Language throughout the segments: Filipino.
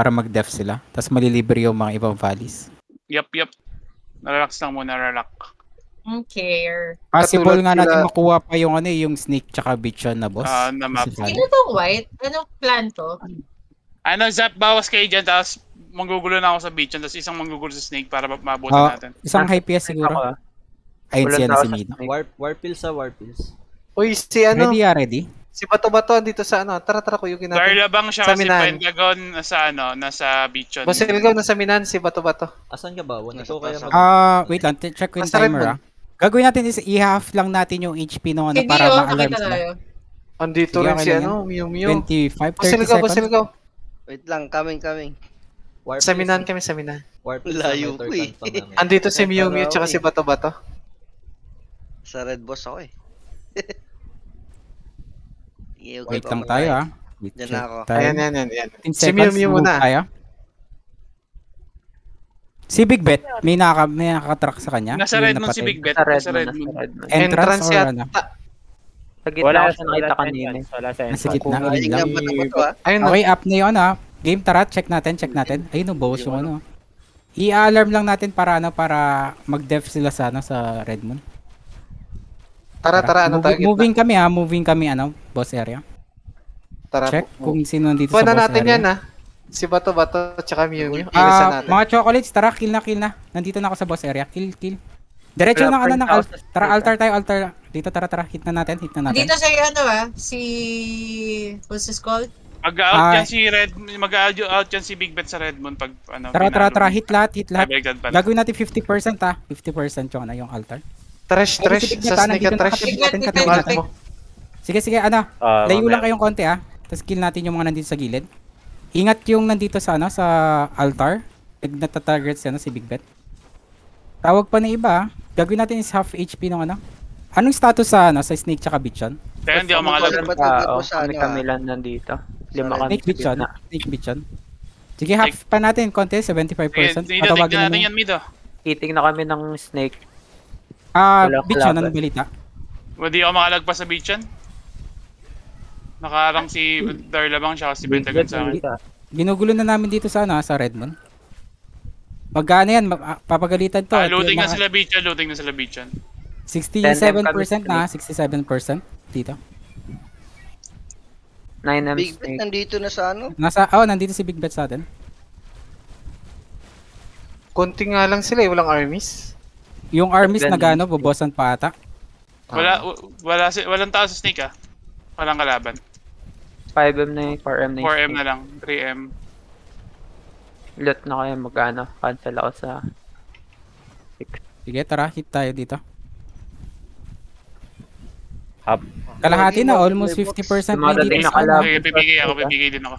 para mag-def sila. Tapos malilibre yung mga ibang valleys. Yup, yup. Relax lang muna, relax. Okay. Possible Katulad nga natin sila- makuha pa yung ano eh, yung snake tsaka bichon na boss. Ah, na map. Sino tong white? Anong plan to? Ano, Zap, bawas kayo dyan, tapos manggugulo na ako sa beach, tapos isang manggugulo sa snake para ma- mabuti Ah, natin. Isang high PS siguro. Ah. Ayun siya na si sa Mino. snake. Warp, warpils sa warpils. Uy, si ano, Ready ah, ready? Si Bato Bato andito sa ano. Tara, tara, kuyugin natin. Garlabang siya Sa kasi Minan. Pentagon nasa ano, nasa. Boss Elgaw, nasa Minan, si Bato Bato. Asan ka ba? Nasa ikaw kaya mag... Ah, wait lang. Check ko yung timer ah. Gagawin natin is i-half lang natin yung HP ng ano para oh, ma-alarm sila. Andito Sige, rin si ano, Mew Mew. 25, Boss 30 Elgaw, Boss seconds. Elgaw. Wait lang, coming, coming. warpils, Sa Minan kami, sa Minan. Warpils Layo ko eh. Andito si Mew Tara, tsaka si Bato Bato. Sa Red Boss ako eh. Okay Wait lang tayo ah. Wait, Diyan na ako. time. Ayan, ayan, ayan. ayan. 15 Si Mew move muna. tayo. Si Big Bet, may naka may nakaka-track sa kanya. Nasa Red Moon si. Big Bet. Nasa Red nasa Moon. Entrance, Entrance or yata. ano? Sa gitna Wala ako sa siya nakita kanina. eh. Wala sa Nasa entrance. gitna, Kung- yun Ayun lang. ah. Ayun na. Okay, up na yun ah. Game tara, check natin, check natin. Ayun no, boss yung ano. I-alarm lang natin para ano, para mag-def sila sa ano, sa Red Moon. Tara, tara, ano Moving- tayo? Moving kami ah, moving kami ano, boss area. Tara. Check kung sino nandito Kuha sa na boss natin area. yan ah. Si Bato Bato tsaka. Ilisan Ah, natin. mga chocolates, tara, kill na, kill na. Nandito na ako sa boss area. Kill, kill. Diretso ng ano ng rin alt- tao sa Tara, altar tayo, altar. Dito, tara, tara. Hit na natin, hit na natin. Dito si ano ah, si... What's this called? Mag-out Ah. yan si Red, mag-out out yan si Big Bet sa Red Moon pag ano. Tara, tara, tara. Hit lahat, hit lahat. Gagawin natin 50% ah. 50% yung ano, yung altar. Trash, trash. Sa ah, snake ka, trash. Sige, sige, ano. Ah, Layo lang kayong konti ah. Tapos kill natin yung mga nandito sa gilid. Ingat yung nandito sa ano, sa altar. Pag natatarget si, ano, si Big Bet. Tawag pa na iba ah. Gagawin natin is half HP ng ano. Anong status sa ano, sa snake tsaka bichon? Kaya hindi ako bato Ah, bato oh, sa kami ano kami ah. lang nandito. Lima kami Snake bichon. gitna. Snake bichon. Sige, half pa natin konti, 75%. Sige, tignan natin yan, Mido. Eating na kami ng snake. Ah, bichon, kalaban. anong balita? Hindi ako makalagpas sa beach yan. Nakarang si Darlabang siya si Pentagon sa akin. Ginugulo na namin dito sa ano, ah, sa Redmond. Magkano yan? Ma- ah, Papagalitan to. Ah, yung na sila beach yan, looting na sila beach yan. 67% na, 67% dito. 9M Big Bet nandito na sa ano? Nasa, oh, nandito si Big Bet sa atin. Konti nga lang sila eh, walang armies. Yung armies na gano, bobosan pa ata. Wala, w- wala, si- walang tao sa snake ah. Walang kalaban. 5M na yung 4M na yung 4M snake. na lang, 3M. Loot na kayo magkano. Cancel ako sa... Sige, tara, hit tayo dito. Up. Kalahati na, almost may box. 50% na Dumadating dito na sa ano. kalaban. Pipigay ako, pipigay din ako.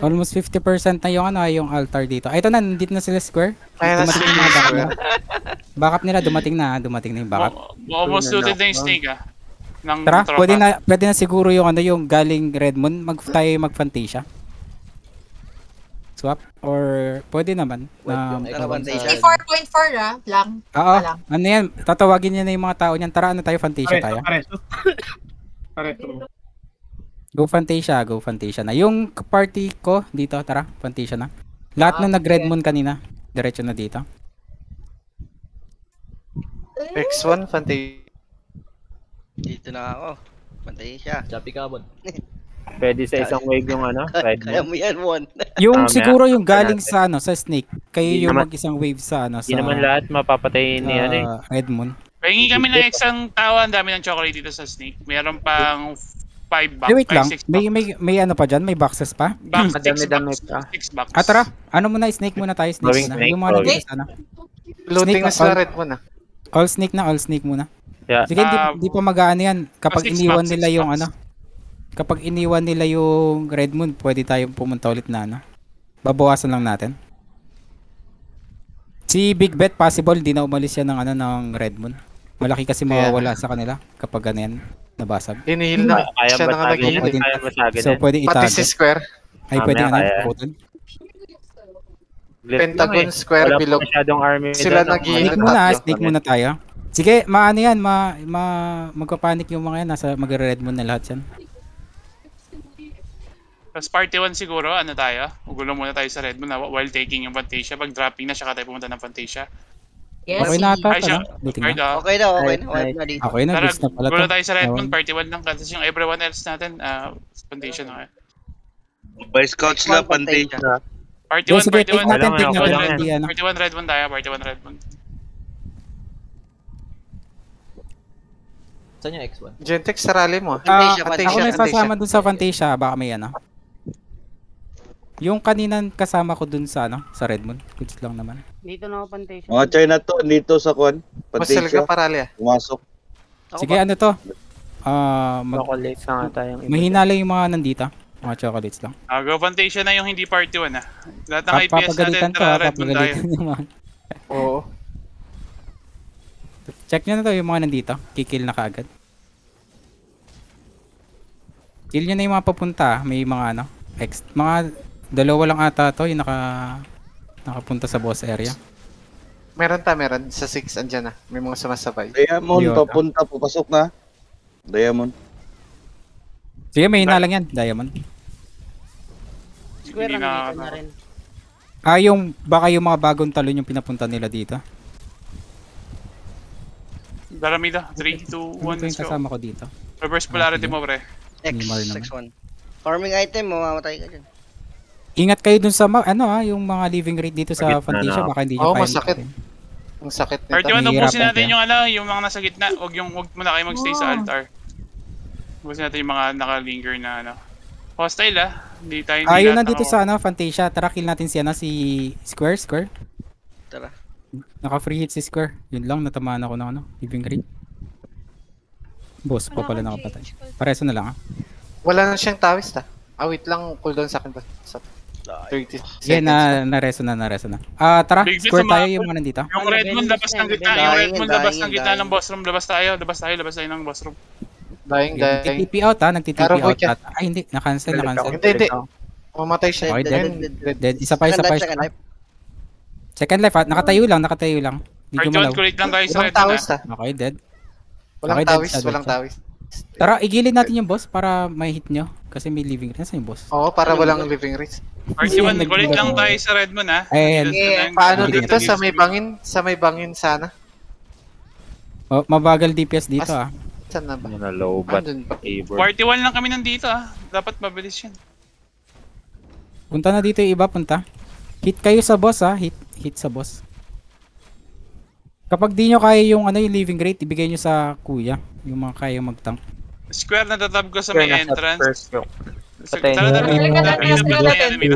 Almost 50% na yung ano, yung altar dito. Ay, ito na, nandito na sila square. Kaya na Dumating yung mga backup nila. Backup nila, dumating na, dumating na yung backup. Mo- Almost na looted na yung snake ah. Ng Tara, tropa. pwede na, pwede na siguro yung ano, yung galing Redmond, mag tayo mag-Fantasia. Swap? Or pwede naman. Na, Si 4.4 ah, lang. Oo, ano yan, tatawagin niya na yung mga tao niyan. Tara, ano tayo, Fantasia tayo. Pareso. Pareso. Go Fantasia, go Fantasia na. Yung party ko dito, tara, Fantasia na. Lahat na Ah, nag-Red sige. Moon kanina, diretso na dito. X1, Fante. Dito na ako. Pantay siya. Choppy Cabot. Pwede sa isang wave yung ano, red Kaya mo. yan, Mon. Yung Mamaya, siguro yung galing sa ano, sa Snake. Kayo yung naman- mag-isang wave sa ano, sa Hindi naman lahat mapapatay ni ano eh. Red Moon. Pahingi kami ng isang tao, ang dami ng chocolate dito sa snake. Meron pang 5 box, Hey, wait lang. 6 May, box. may, may ano pa dyan? May boxes pa? box, six Madami-dami box, pa. six box. Ah, tara. Ano muna? Snake muna tayo. Snake muna. Yung mga nandito sana. Looting Snake na red mo na. All snake na, all snake muna. Yeah. Sige, di, Ah, di pa mag-ano yan. Kapag six iniwan box, nila yung box. ano. Kapag iniwan nila yung Red Moon, pwede tayong pumunta ulit na ano. Babawasan lang natin. Si Big Bet, possible, di na umalis yan ng ano ng Red Moon. Malaki kasi mawawala sa kanila kapag ano yan, nabasag. Hinihil na Kaya siya Pwede- yan? Kaya ba sagin So, pwede Pati itago. si Square. Ay, pwede ano. Blitz Pentagon. Square bilog. masyadong army Sila nag-iingat. Snake muna, snake muna tayo. Sige, maano yan, ma, ma, magpapanik yung mga yan, nasa mag-red moon na lahat yan. Tapos party 1 siguro, ano tayo? Ugulo muna tayo sa Red Moon na while taking yung Fantasia. Pag dropping na, siya tayo pumunta ng Fantasia. Yes. Okay na ata, Ay, siya. ano? Guard na. ah. Okay na, okay na. Nice. na dito. Okay na, Tara, na pala ugulo to. tayo sa Red Moon, Ewan. party 1 lang. Tapos yung everyone else natin, ah, Fantasia na. Boy Scouts lang, pantay. Party Sige, 1, sige, party take 1. natin, nga, natin. ano. Party 1 Red Moon tayo, party 1 Red Moon. Saan yung X1? Gentex, sarali mo. Fantasia, Ako may sasama dun sa Fantasia, baka may ano. Yung kaninan kasama ko dun sa ano, sa Redmond. Goods lang naman. Dito na ako Pantation. Mga China to, dito sa Kwan. Masal ka Pantasia. parali ah. Pumasok. Sige, ano to? Ah, mag Chocolates na nga tayong iba. mahina lang yung mga nandito. Mga chocolates lang. Ah, go Fantasia na yung hindi party 1 ah. Lahat ng IPS natin, Papagalitan to, tara Red Moon tayo. papagalitan yung mga. Oo. Check nyo na to yung mga nandito. Kikil na kaagad. Kill nyo na yung mga papunta. May mga ano. Ex, mga dalawa lang ata to yung naka nakapunta sa boss area. Meron ta, meron. Sa 6, andyan na. May mga sumasabay. Diamond, Yun. papunta, papasok na. Diamond. Sige, may hina lang yan. Diamond. Hindi Square ang na- dito na rin. Ah, yung baka yung mga bagong talon yung pinapunta nila dito. Daramida, 3, 2, 1, Ano to yung let's go. kasama ko dito? Reverse polarity mo, pre. X, Minimal naman. X1. Farming item, mamamatay ka dyan. Ingat kayo dun sa ma- ano ah, yung mga living rate dito sa Fantasia na. baka hindi nyo Oo, kaya masakit. Ang sakit nito. Party 1, Nahihirapan ubusin natin yung ano, yung mga nasa gitna. Huwag yung, huwag muna kayo magstay sa altar. Ubusin natin yung mga nakalinger na ano. Hostile ah. Hindi tayo hindi Ah, yun lahat nandito naka- sa ano, Fantasia. Tara, kill natin si ano, si Square, Square. Tara. Naka free hit si Square. Yun lang, natamaan ako ng ano, living rate. Boss pa pala nakapatay. Pareso na lang ah. Wala na siyang tawis ta. Ah, wait lang. Cooldown sa akin ba? Sa 30 seconds. Sige, na, nareso na, nareso na. Ah, tara, Big square tayo yung mga nandito. Yung red moon labas ng gitna, Dying, yung red moon labas ng gitna dying. ng boss room. Labas tayo, labas tayo, labas tayo ng boss room. Dying, dying. Nagtitp out ha, nagtitp Pero out. At, ay, hindi, na-cancel, na-cancel. Hindi, hindi. Mamatay siya. Okay, Dead, dead. isa pa, isa Second pa. second life. Second life ha, nakatayo lang, nakatayo lang. Medyo malaw. 1, kulit lang tayo sa Walang red moon tawis ta. Okay, dead. Walang Okay, dead tawis, walang tawis. Tara, igilid natin yung boss para may hit nyo. Kasi may living rate. Nasaan yung boss? Oo, para walang living rates. Party 1, Nag- kulit lang tayo sa red moon ah. Ayan. Yeah. Paano Hindi dito? Sa may bangin? Sa may bangin sana? Oh, mabagal DPS dito As- ah. Saan na ba? Mga low bat favor. Party 1 lang kami nandito ah. Dapat mabilis yan. Punta na dito yung iba, punta. Hit kayo sa boss ah, hit hit sa boss. Kapag di nyo kaya yung ano yung living rate, ibigay nyo sa kuya, yung mga kaya mag-tank. Square na tatab ko sa may entrance. So, Patay. Tara, tara. Balikan natin, Tara, na.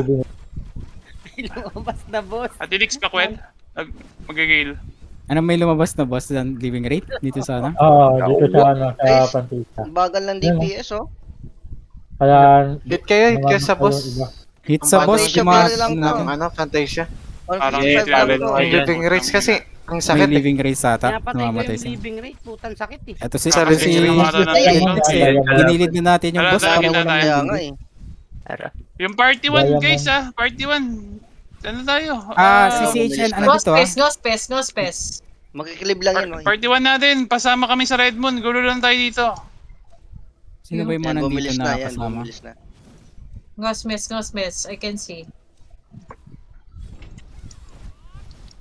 Lumabas na boss. At Elix pa kwet. Magigil. Ano may lumabas na boss ng living rate dito sa ano? Oo, dito sa ano, sa Pantita. Ang bagal ng DPS, oh. Kaya, Hit kayo, hit kayo sa boss. Hit sa boss, ano to. natin. Ano, Fantasia. Parang 155 yeah, lang. Living rates kasi, ang May sakit eh. living rate sa ata, yung siya. living rate. Putang sakit eh. Ito si, Sa ito si, rate. ginilid na natin yung boss para nga rate. eh. Yung party 1 Diamond. guys ah. Party 1. Ano tayo? Ah, si CHN, ano No dito ah? space, no space, no space. Makikilib lang yun. Party 1 natin. Pasama kami sa Red Moon. Gulo lang tayo dito. Sino ba yung mga nandito na kasama? no space. I can see.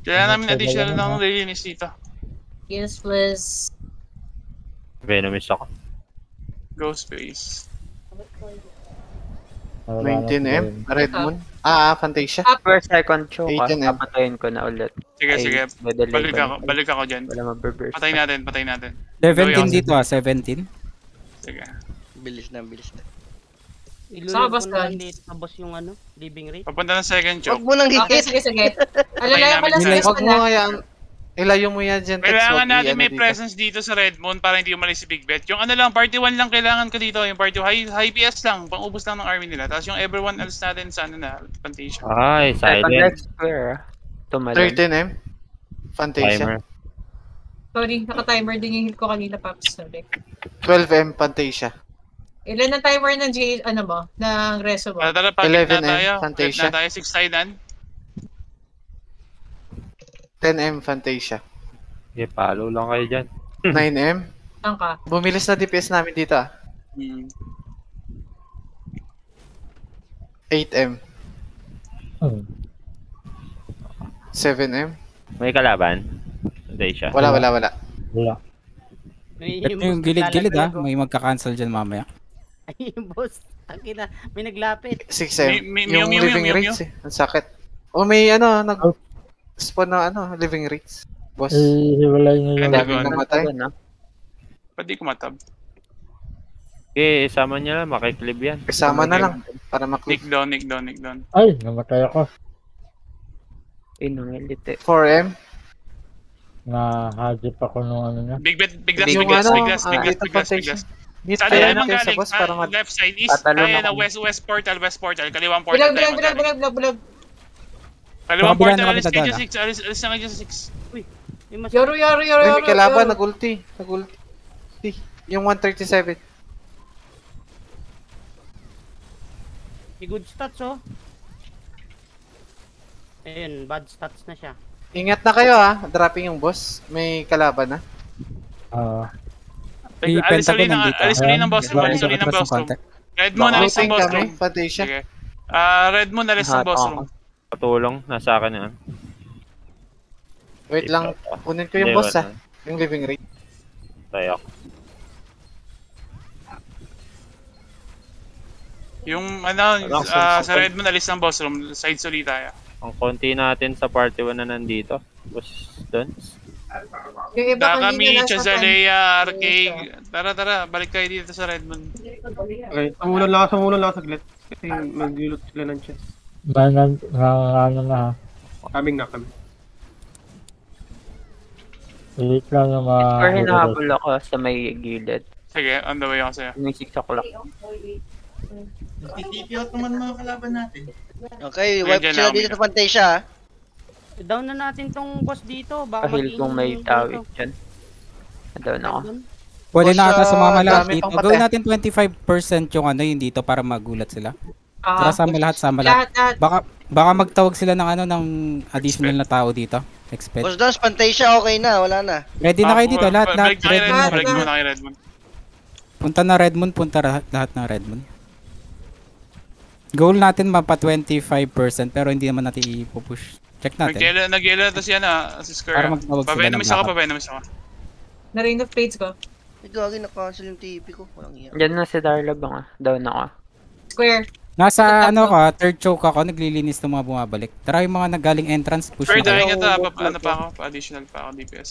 Kailangan namin additional ng release dito. Yes, please. Venomous ako. Go space. 19M, Red Moon. Ah, ah, Fantasia. Per second choke, ah, 18 M. papatayin ko na ulit. Sige, Ay, sige. Balik ko ako. na. Balik ako dyan. Wala mababurst. Patay natin, patay natin. 17 dito ah, 17. Sige. Bilis na, bilis na. Ilulog boss ko na guys. dito sa boss yung ano, living rate. Papunta ng second Huwag choke. mo nang Okay, hit. sige, sige. Alalayan mo lang namin space Huwag mo na. nga yan. Ilayo mo yan dyan. Kailangan Huwag natin may presence dito sa Red Moon para hindi umalis si Big Bet. Yung ano lang, party 1 lang kailangan ko dito. Yung party high, high PS lang. Pang-ubos lang ng army nila. Tapos yung everyone else natin sa ano na, Fantasia. Ay, silent. square. ah. Tumalon. 13M. Fantasia. Timer. Sorry, naka-timer din yung hit ko kanina, Paps. Sorry. 12M Fantasia. Ilan ang timer ng G, ano mo, ng reso mo? Ah, tara, pag na 11M, tayo. Fantasia. Fantasia. na tayo, 6 sidean. 10M Fantasia. Okay, follow lang kayo dyan. 9M. Saan ka? Bumilis na DPS namin dito ah. Hmm. 8M. Hmm. 7M. May kalaban? Siya. Wala, wala, wala. Wala. May Ito yung gilid-gilid ah. May magka-cancel dyan mamaya. Ay, yung boss. Ang ina, may naglapit. 6M. Mi- mi- yung mew, living mew, rates eh. Ang sakit. O may ano, nag spawn na ano, living rates. Boss. Eh, hiwalay niyo Ang yung... dami Daming namatay. Pwede ko matab. Okay, isama niya lang, makiklib yan. Kasama na lang para Nick maklik. down, Nick down, Nick down. Ay, namatay ako. Inumilit eh. 4M. Na hajip ako nung ano niya. Big bet, big glass, Yung big glass, big glass, ah, big glass, dito big glass, big glass. Meet Sa tayo sa galing? boss para Ah, mag... left side, east. Tatalon Ay, na west, west portal, west portal. Kaliwang portal bulag, bulag, magaling. bulag, bulag, bulag. Kaliwang portal, alis kayo dadaan, sa 6, alis, alis na kayo sa 6. May mas... Yoro, yoro, yoro, yoro. may kalaban, nag-ulti. Nag-ulti. Yung 137. May good stats oh. Ayun, bad stats na siya. Ingat na kayo ah. Dropping yung boss. May kalaban na. Ah, May Alis ulit ng, alis ulit ng boss room, alis ulit ng boss room. Red Moon, alis ng boss room. Fantasia. Sige. Ah, Red Moon, alis ng boss room. Patulong, nasa akin yan. Wait lang. Kunin ko yung boss ah. Yung living rate. Tayo. Yung ano, so- sa Red Moon, alis ng boss room. Side tayo. Ang konti natin sa party 1 na nandito. Tapos doon. Yung iba kanina kami, Chazalea, Arcade. Tara, tara, balik kayo dito sa Red Moon. Okay, sumulan lang, sumulan lang saglit. Kasi mag-loot sila ng chest. nan, na, ano na ha. Kaming na kami. Ilit lang yung mga... Or hinahabol ako sa may gilid. Sige, on the way ako sa'yo. May 6 o'clock. Okay, Ayun, wipe dyan sila lang, dito Mika. sa Fantasia. Ah. Down na natin tong boss dito. Baka Kahil kung may tawid dito. dyan. Down ako. Pwede na ata ah, sumama lahat dito. Gawin natin 25% yung ano yung dito para magulat sila. Tara Ah, sama lahat, sama lahat. lahat, lahat. Baka baka magtawag sila ng ano ng additional na tao dito. Expect. Boss Dons, Fantasia okay na, wala na. Ready na Ah, kayo dito bu- lahat, lahat balik na kay Red Moon, Red Moon, Red balik Moon. muna kay Red Moon. Punta na Red Moon, punta lahat, lahat ng Red Moon. Goal natin mapa 25% pero hindi naman natin ipupush. Check natin. Nag-yelo, nag-yelo to si ano, si Para Square. magtawag sila Pavenomis ng ako, backup. pavenomis ako. Na-ring of fates ko. May gagi na-cancel yung TP ko. Walang iya. Diyan na si Darla bang ah. Down ako. Square. Nasa ano ka, third choke ako, naglilinis ng mga bumabalik. Tara yung mga nagaling entrance, push Square na kayo. dying ito, pa, ano pa ako, pa-additional pa ako, DPS.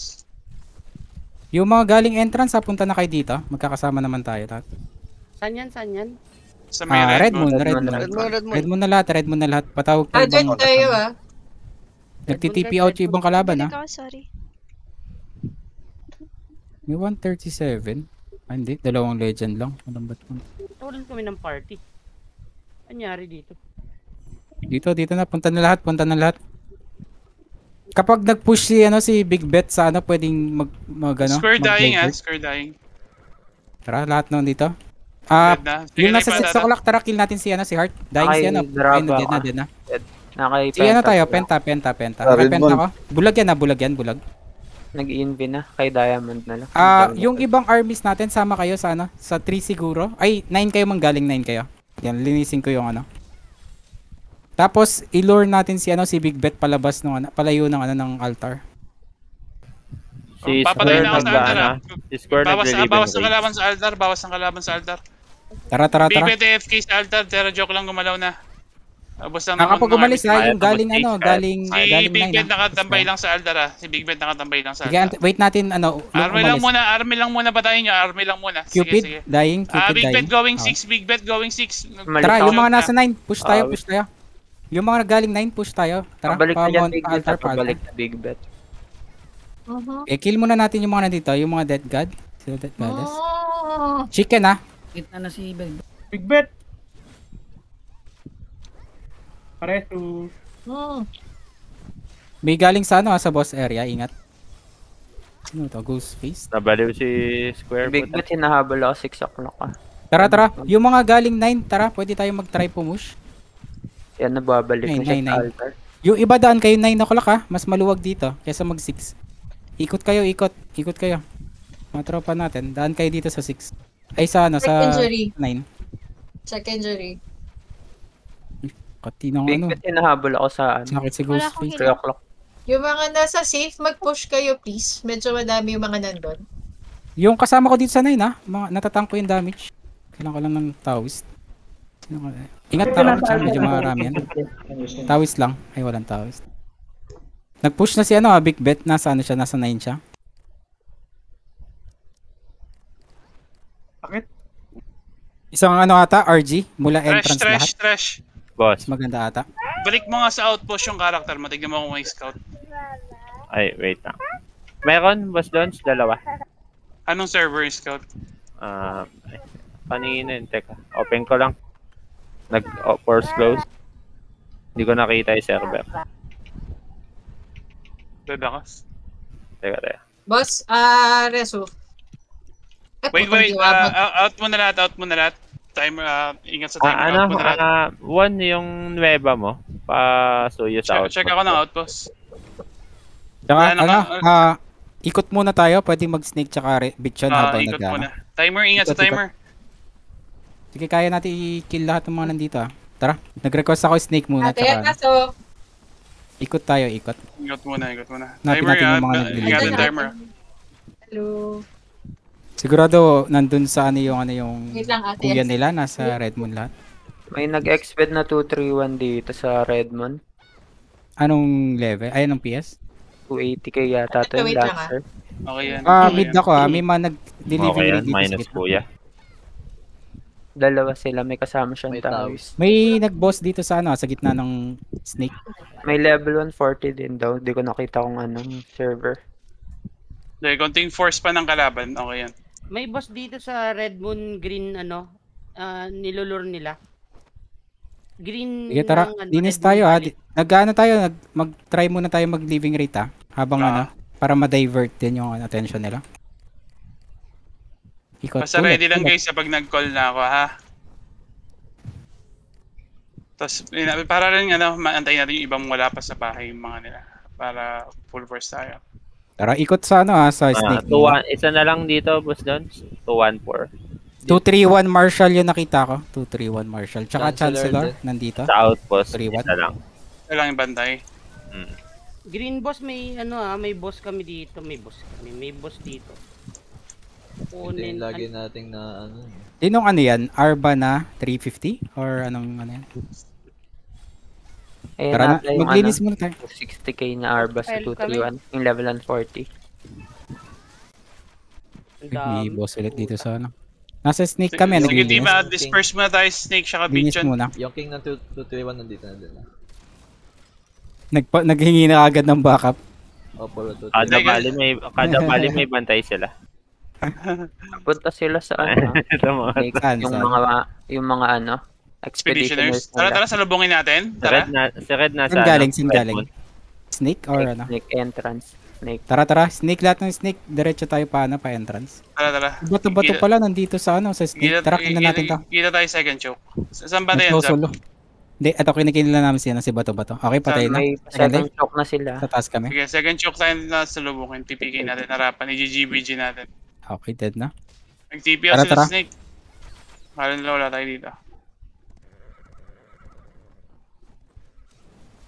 Yung mga galing entrance, punta na kayo dito. Magkakasama naman tayo lahat. Saan yan? Saan yan? Sa may Ah, Red, Red Moon, Red Red Moon, Moon. Red Moon, Red Moon. Red Moon na lahat, Red Moon na lahat. Patawag Ah, tayo dyan bang tayo ah. Nagti-TP out yung ibang kalaban ah. Balik ako, sorry. May 137. Ah, hindi, dalawang legend lang. Anong ba't mo? Tulan kami ng party. Anyari dito? Dito, dito na. Punta na lahat, punta na lahat. Kapag nag-push si, ano, si Big Bet sa ano, pwedeng mag, mag ano, Square dying ah, square dying. Tara, lahat nun dito. Ah, Dead na. Yung nasa lipat 6 ata. o'clock, tara, kill natin si, ano, si Heart. Dying si, Ay, ano. drop Ayun, dead na, dead na. Nakay Si, ano tayo, penta, penta, penta. Ah, penta ko. Bulag yan, ah, bulag yan, bulag. Nag-invi na. Kay Diamond na lang. Ah, yung ibang armies natin, sama kayo sa ano, sa 3 siguro. Ay, 9 kayo manggaling, 9 kayo. Yan, linisin ko yung ano. Tapos, ilure natin si ano, si Big Bet palabas ng ano, palayo ng ano ng altar. Si Papatayin Square na ako sa altar nagdaan ah. Si Square Bawas, ah, bawas ng kalaban sa altar, bawas ng kalaban sa altar. Tara, tara, Big tara. Bet AFK sa altar, pero joke lang gumalaw na. Tapos lang Nakapag naman umalis mga- ha, Kaya yung galing ano, galing, Si galing Big 9 Bet nakatambay lang sa altar ah. Si Big Bet nakatambay lang sa Sige, altar. ant- wait natin, ano, Army lang muna, army lang muna batayin nyo, army lang muna. Sige, Cupid, sige. dying, Ah, Cupid Big Bet dying. going Oh. 6, Big Bet going 6. Malis Tara, yung mga nasa 9, push tayo, Ah, push tayo. Yung mga galing 9, push tayo. Tara, Pabalik na mount, Big pa Bet. Pabalik na Big Bet. Mhm. Eh, kill muna natin yung mga nandito, yung mga dead god. Sila dead goddess. Oh. Chicken ah. Big bet! Pareto. Hmm. May galing sa ano ah, sa boss area, ingat. Ano to, ghost face? Nabaliw si Square. Big. Bet hinahabol ako 6 o'clock ah. Tara, tara. Yung mga galing 9, tara, pwede tayo mag-try pumush. Yan, nababalik Nine, na siya nine, altar. Yung iba daan kayo 9 o'clock ha, mas maluwag dito kaysa mag 6. Ikot kayo, ikot. Ikot kayo. Mga tropa natin, daan kayo dito sa 6. Ay sa ano, Check sa injury. 9. Check injury. Katinang Big ano. bet hinahabol ako sa ano. Sakit si Wala Ghost akong Face. 3 o'clock. Yung mga nasa safe, mag-push kayo please. Medyo madami yung mga nandun. Yung kasama ko dito sa 9 ha. Mga, natatang ko yung damage. Kailangan ko lang ng ka? Ingat na ako dyan. Medyo marami yan. Taoist lang. Ay, walang Taoist. Nag-push na si ano ah, Big Bet. Nasa ano siya? Nasa 9 siya. Bakit? Isang ano ata, RG. Mula Trash, entrance trash, lahat. trash. Boss. Maganda ata. Balik mo nga sa outpost yung character mo. Tignan mo kung may scout. Ay, wait lang. Meron, boss Dons, dalawa. Anong server yung scout? Ah, ay, paningin Teka, open ko lang. Nag oh, force close. Hindi ko nakita yung server. Bebekas. Teka, teka. Boss, ah, Resu. Eh, Wait, wait. ah, out mo na lahat, out mo na lahat. Timer, ah, ingat sa Ah, timer. ano, na lahat. ah, one yung nueva mo. Pa suyo sa check, check ako ng outpost. Tsaka, ano, ka- ah, ikot muna tayo. Pwede mag-snake tsaka Bichon Ah, habang ikot nag muna. Timer, ingat sa Ikot, ikot. timer. Sige, kaya natin i-kill lahat ng mga nandito ah. Tara, nag-request ako snake muna. Ate, Tsaka, ano. kaso, ikot tayo, ikot. Ikot muna, ikot muna. Timer, natin yung mga ingat yung timer. hello. Sigurado nandun sa ano yung ano yung Wait lang, ate. kuya nila nasa Red Moon lahat. May nag-exped na 231 dito sa Redmond. Anong level? Ay, anong PS? 280k yata to yung Wait lang, ah. Lancer. Okay yan. Ah, mid ako ah. May mga nag-delivery Okay yan, dito sa minus gitna. kuya. Dalawa sila, may kasama siyang May Taoist. May nag-boss dito sa ano, sa gitna ng snake. May level 140 din daw. Di ko nakita kung anong server. Hindi, konting force pa ng kalaban. Okay yan. May boss dito sa Red Moon Green ano, ah nilulur nila. Green Sige, tara. ng, ano, Dinis tayo ah. Di- Nag-ano tayo, nag, mag-try muna tayo mag-living rate ah. Habang Ah. ano, para ma-divert din yung ano, attention nila. Ikot Basta ready lang guys sa pag nag-call na ako ha. Tapos para rin ano, maantayin natin yung ibang wala pa sa bahay yung mga nila. Para full force tayo. Tara, ikot sa ano ah, sa Ah, snake. two, one, isa na lang dito, boss Dons. 214. 231 Marshall yung nakita ko. 231 Marshall. Tsaka Chancellor Chancellor, nandito. Sa outpost, Three, one. isa lang. Ito lang yung bantay. Mm. Green boss may ano ah, may boss kami dito, may boss kami, may boss dito. Ito Kunin yung lagi an- nating na ano. Dinong ano yan? Arba na 350? Or anong ano yan? Eh, Tara na, maglinis ano, muna tayo. 60k na Arba sa File 231. Yung level 140. ang May boss ulit dito sa ano. Nasa snake Sige, kami, sige team, naglilinis. ah, disperse muna tayo snake siya Linis Bichon. muna. Yung king ng 231 nandito na din. Nagpa, naghingi na agad ng backup. O, puro 231. Kada bali may, kada bali may bantay sila. Punta sila sa ano, yung mga yung mga ano, Expeditioners. Tara, tara, salubungin natin. Si Tara. Red na, si Red nasa Saan galing? ano, Saan Red galing? Snake or ano? Snake entrance. Snake. Tara, tara. Snake lahat ng snake. Diretso tayo pa, ano, pa entrance. Tara, tara. Bato-bato pala nandito sa ano, sa snake. Kita, Tara, kinan natin to. Kita tayo second choke. Sa- Saan ba tayo solo. Hindi, ito kinikinila namin si, ano, si Bato-Bato. Okay, patay na. May Second shock na sila. Sa taas kami. Sige, second choke tayo na salubungin. PPK natin, harapan. I-GGBG natin. Okay, dead na. Nag-TP tara. sa snake. Nila wala tayo dito.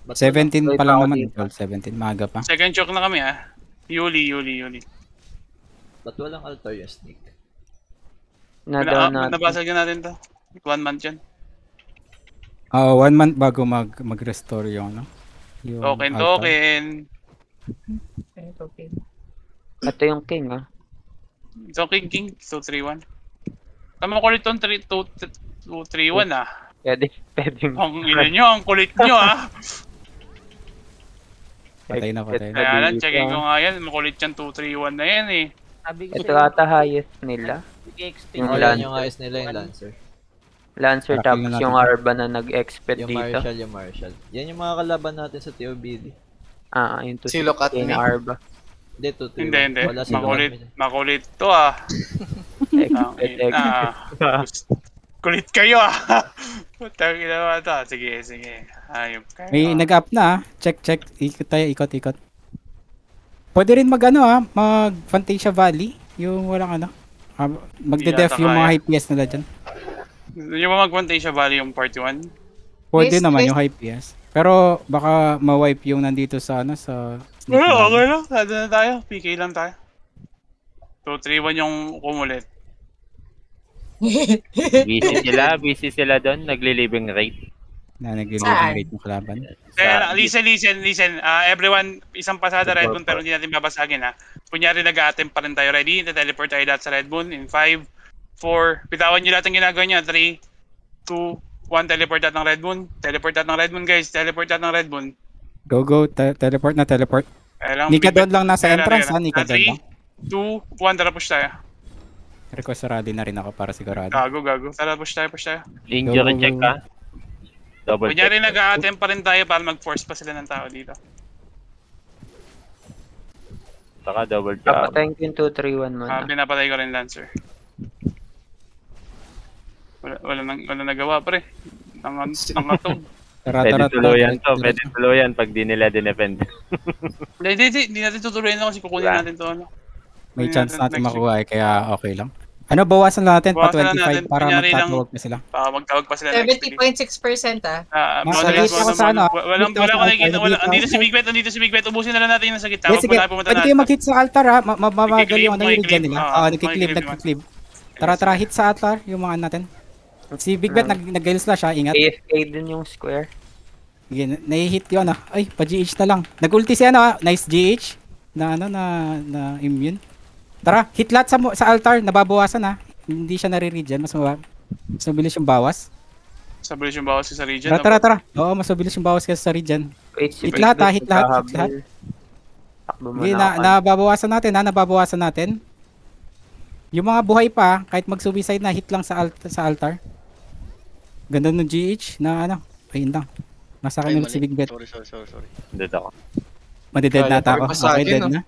Ba't 17 pa lang naman. Tol, 17. Maga pa. Second choke na kami ah. Yuli, Yuli, Yuli. Ba't walang altar yung snake? Na Pina, daw ah, natin. nabasag na natin to. One month yan. Ah, one month bago mag mag-restore yung ano. Yung Token, altar. token. Ito yung king ah. Token King, 231. Tama ko ulit itong 231 ah. Pwede, pwedeng. Ang ina nyo, ang kulit nyo ah. Patay na, patay na. Kaya lang, Dito. checking ko nga yan. Makulit yan, 231 na yan eh. Ito ata highest nila. Yung Lancer. yung ayos nila yung Lancer. Lancer tapos yung. Arba na nag-exped Yung dito. Marshall, yung Marshall. Yan yung mga kalaban natin sa TOBD. Ah, yung Si Look at 260 me. na Arba. Hindi, 231. Hindi, hindi. Si Makulit, makulit to ah. Exped, ina. exped. Kulit kayo ah. Putang ina mo to. Sige, sige. Ayop kayo. May nag-up na ah. Check, check. Ikot tayo, ikot, ikot. Pwede rin mag ano ah, mag Fantasia Valley. Yung walang ano. Ah, magde-def yung mga high PS nila dyan. Yung ba mag-Fantasia Valley yung part 1? Pwede Guys, naman guys. yung high PS. Pero baka ma-wipe yung nandito sa ano sa sneak Well, namin. okay lang. Nandun na tayo. PK lang tayo. 2-3-1 yung kumulit. Busy sila, busy sila doon, nagli-living rate. na Saan? nagre-living rate ng kalaban. Kaya, listen, listen, listen. Ah, everyone, isang pasada Red Moon pero hindi natin babasagin ha. Kunyari nag-attempt pa rin tayo ready. Teleport tayo lahat sa Red Moon in 5, 4. Bitawan nyo lahat ng ginagawa nyo. 3, 2, 1. Teleport lahat ng Red Moon. Teleport lahat ng Red Moon guys. Teleport lahat ng Red Moon. Go go te- teleport na teleport. Nika doon lang nasa entrance ha. Nika Ah, doon lang. 3, 2, 1. Tara push tayo. Request ready na rin ako para sigurado. Gago, gago. Tara push tayo, push tayo. Go, check ha. Double Kunyari check. nag-attempt pa rin tayo para mag-force pa sila ng tao dito. Saka double check. Papatayin ko yung 231 mo Ah, na. pinapatay ko rin Lancer. Wala, wala, nang, wala nagawa pre. Nang, nangatog. Tara Pwede tara tara. tuluyan to, tara. pwede tuluyan pag di nila dinefend. Hindi, hindi, hindi, natin tutuloyin lang kasi kukunin natin to ano. May chance natin makuha eh, kaya okay lang. Ano, bawasan natin pa Bawasan lang 25 natin, para kunyari lang- magtatawag na sila. Baka magtawag pa sila next week. 70.6% ah. Ah, Nasa boundaries, gitna ko boundaries, sa ano. Walang, dito wala ko nakikita. Wala, dito. andito si Big Bet, andito si Big Bet. Ubusin na lang natin yung sa gitna. Sige. Pwede kayo mag-hit sa altar ha. Ma- ma- Mamagal Makiklip, yung ano yung region nila. Ah, Oo, nagkiklip, makiklip naman. nagkiklip. Tara, tara, hit sa altar yung mga natin. Si Big Bet, nag nag slash ha, ingat. AFK din yung square. Sige, na- nai-hit yun ano. Ay, pa-GH na lang. Nag-ulti si ano ha, nice GH. Na ano, na, na immune. Tara, hit lahat sa, sa altar, nababawasan ha. Hindi siya nare-regen, mas maba, mas mabilis yung bawas. Sa bilis yung bawas sa region. Tara, tara, tara. Oo, mas mabilis yung bawas kaysa sa regen. Wait, Hit Big lahat, ha, hit lahat, hit lahat. Sige, na na, ako. nababawasan natin ha, nababawasan natin. Yung mga buhay pa, kahit mag-suicide na, hit lang sa, alt sa altar. Ganda ng GH na ano, ayun lang. Nasa akin Ay, ulit si. Big Bet. Sorry, sorry, sorry, sorry. Dito ako. Madided Kaya na ata ako. Okay, dead na.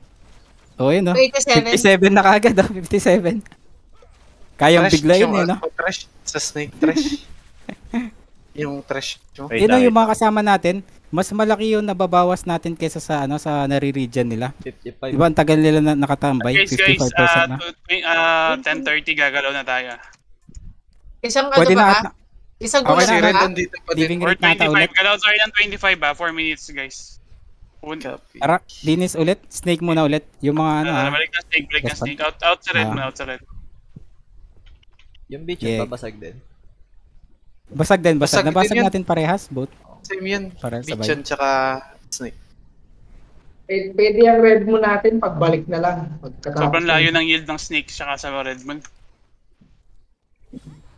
Oo, yun no. 87. 57 na kagad, oh. 57. Kayang Trash biglayin yung, eh, no? ano, Trash sa snake trash. yung trash mo. Yun know, yung mga kasama natin, mas malaki yung nababawas natin kaysa sa ano sa nare-regen nila. 55. Diba ang tagal nila na nakatambay? Guys, guys, 55% ah, na. to- ah, 10.30 gagalaw na tayo. Isang ano Pwede ba? na ah? Isang Okay gulat si na, ba? nandito pa din. Living Or rate nata 25. ulit. Galaw tayo ng 25 ba? 4 minutes guys. Un Copy. Tara, dinis ulit. Snake muna ulit. Yung mga ano Ah, ah. balik na snake, balik na snake. Out, out sa red, Ah. man, out sa red. Yung beach Yeah. babasag din. Basag din, basag. Basag din Nabasag yun. natin parehas, both. Same yan. Para sabay. Bichon tsaka snake. Eh, pwede yung red mo natin pagbalik na lang. Pagkatapos Sobrang layo ng- yield ng snake saka sa red moon.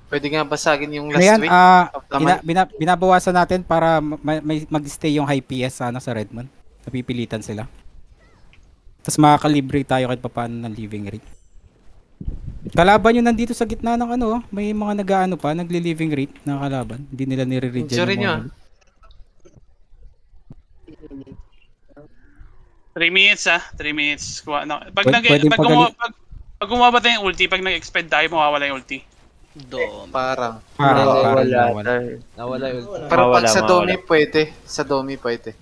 Pwede nga basagin yung last Ayan, week. the ina, bina, binabawasan natin para ma- may mag-stay yung high PS sa, ano, sa Redmond. Napipilitan sila. Tapos makakalibre tayo kahit papaano ng living rate. Kalaban yun nandito sa gitna ng ano, oh. may mga nag-ano pa, nagli-living rate na kalaban. Hindi nila nire-regen. Yung nyo, mga- ah. 3 minutes ah, 3 minutes. Kuha na. Pag nag pag, pagali- gumawa, pag, pag gumawa tayo yung ulti, pag nag-expend tayo, mawawala yung ulti. Dom. Parang. Parang, Wala, parang wala. nawala. Nawala yung Pero pag sa. Domi pwede. Sa Domi pwede.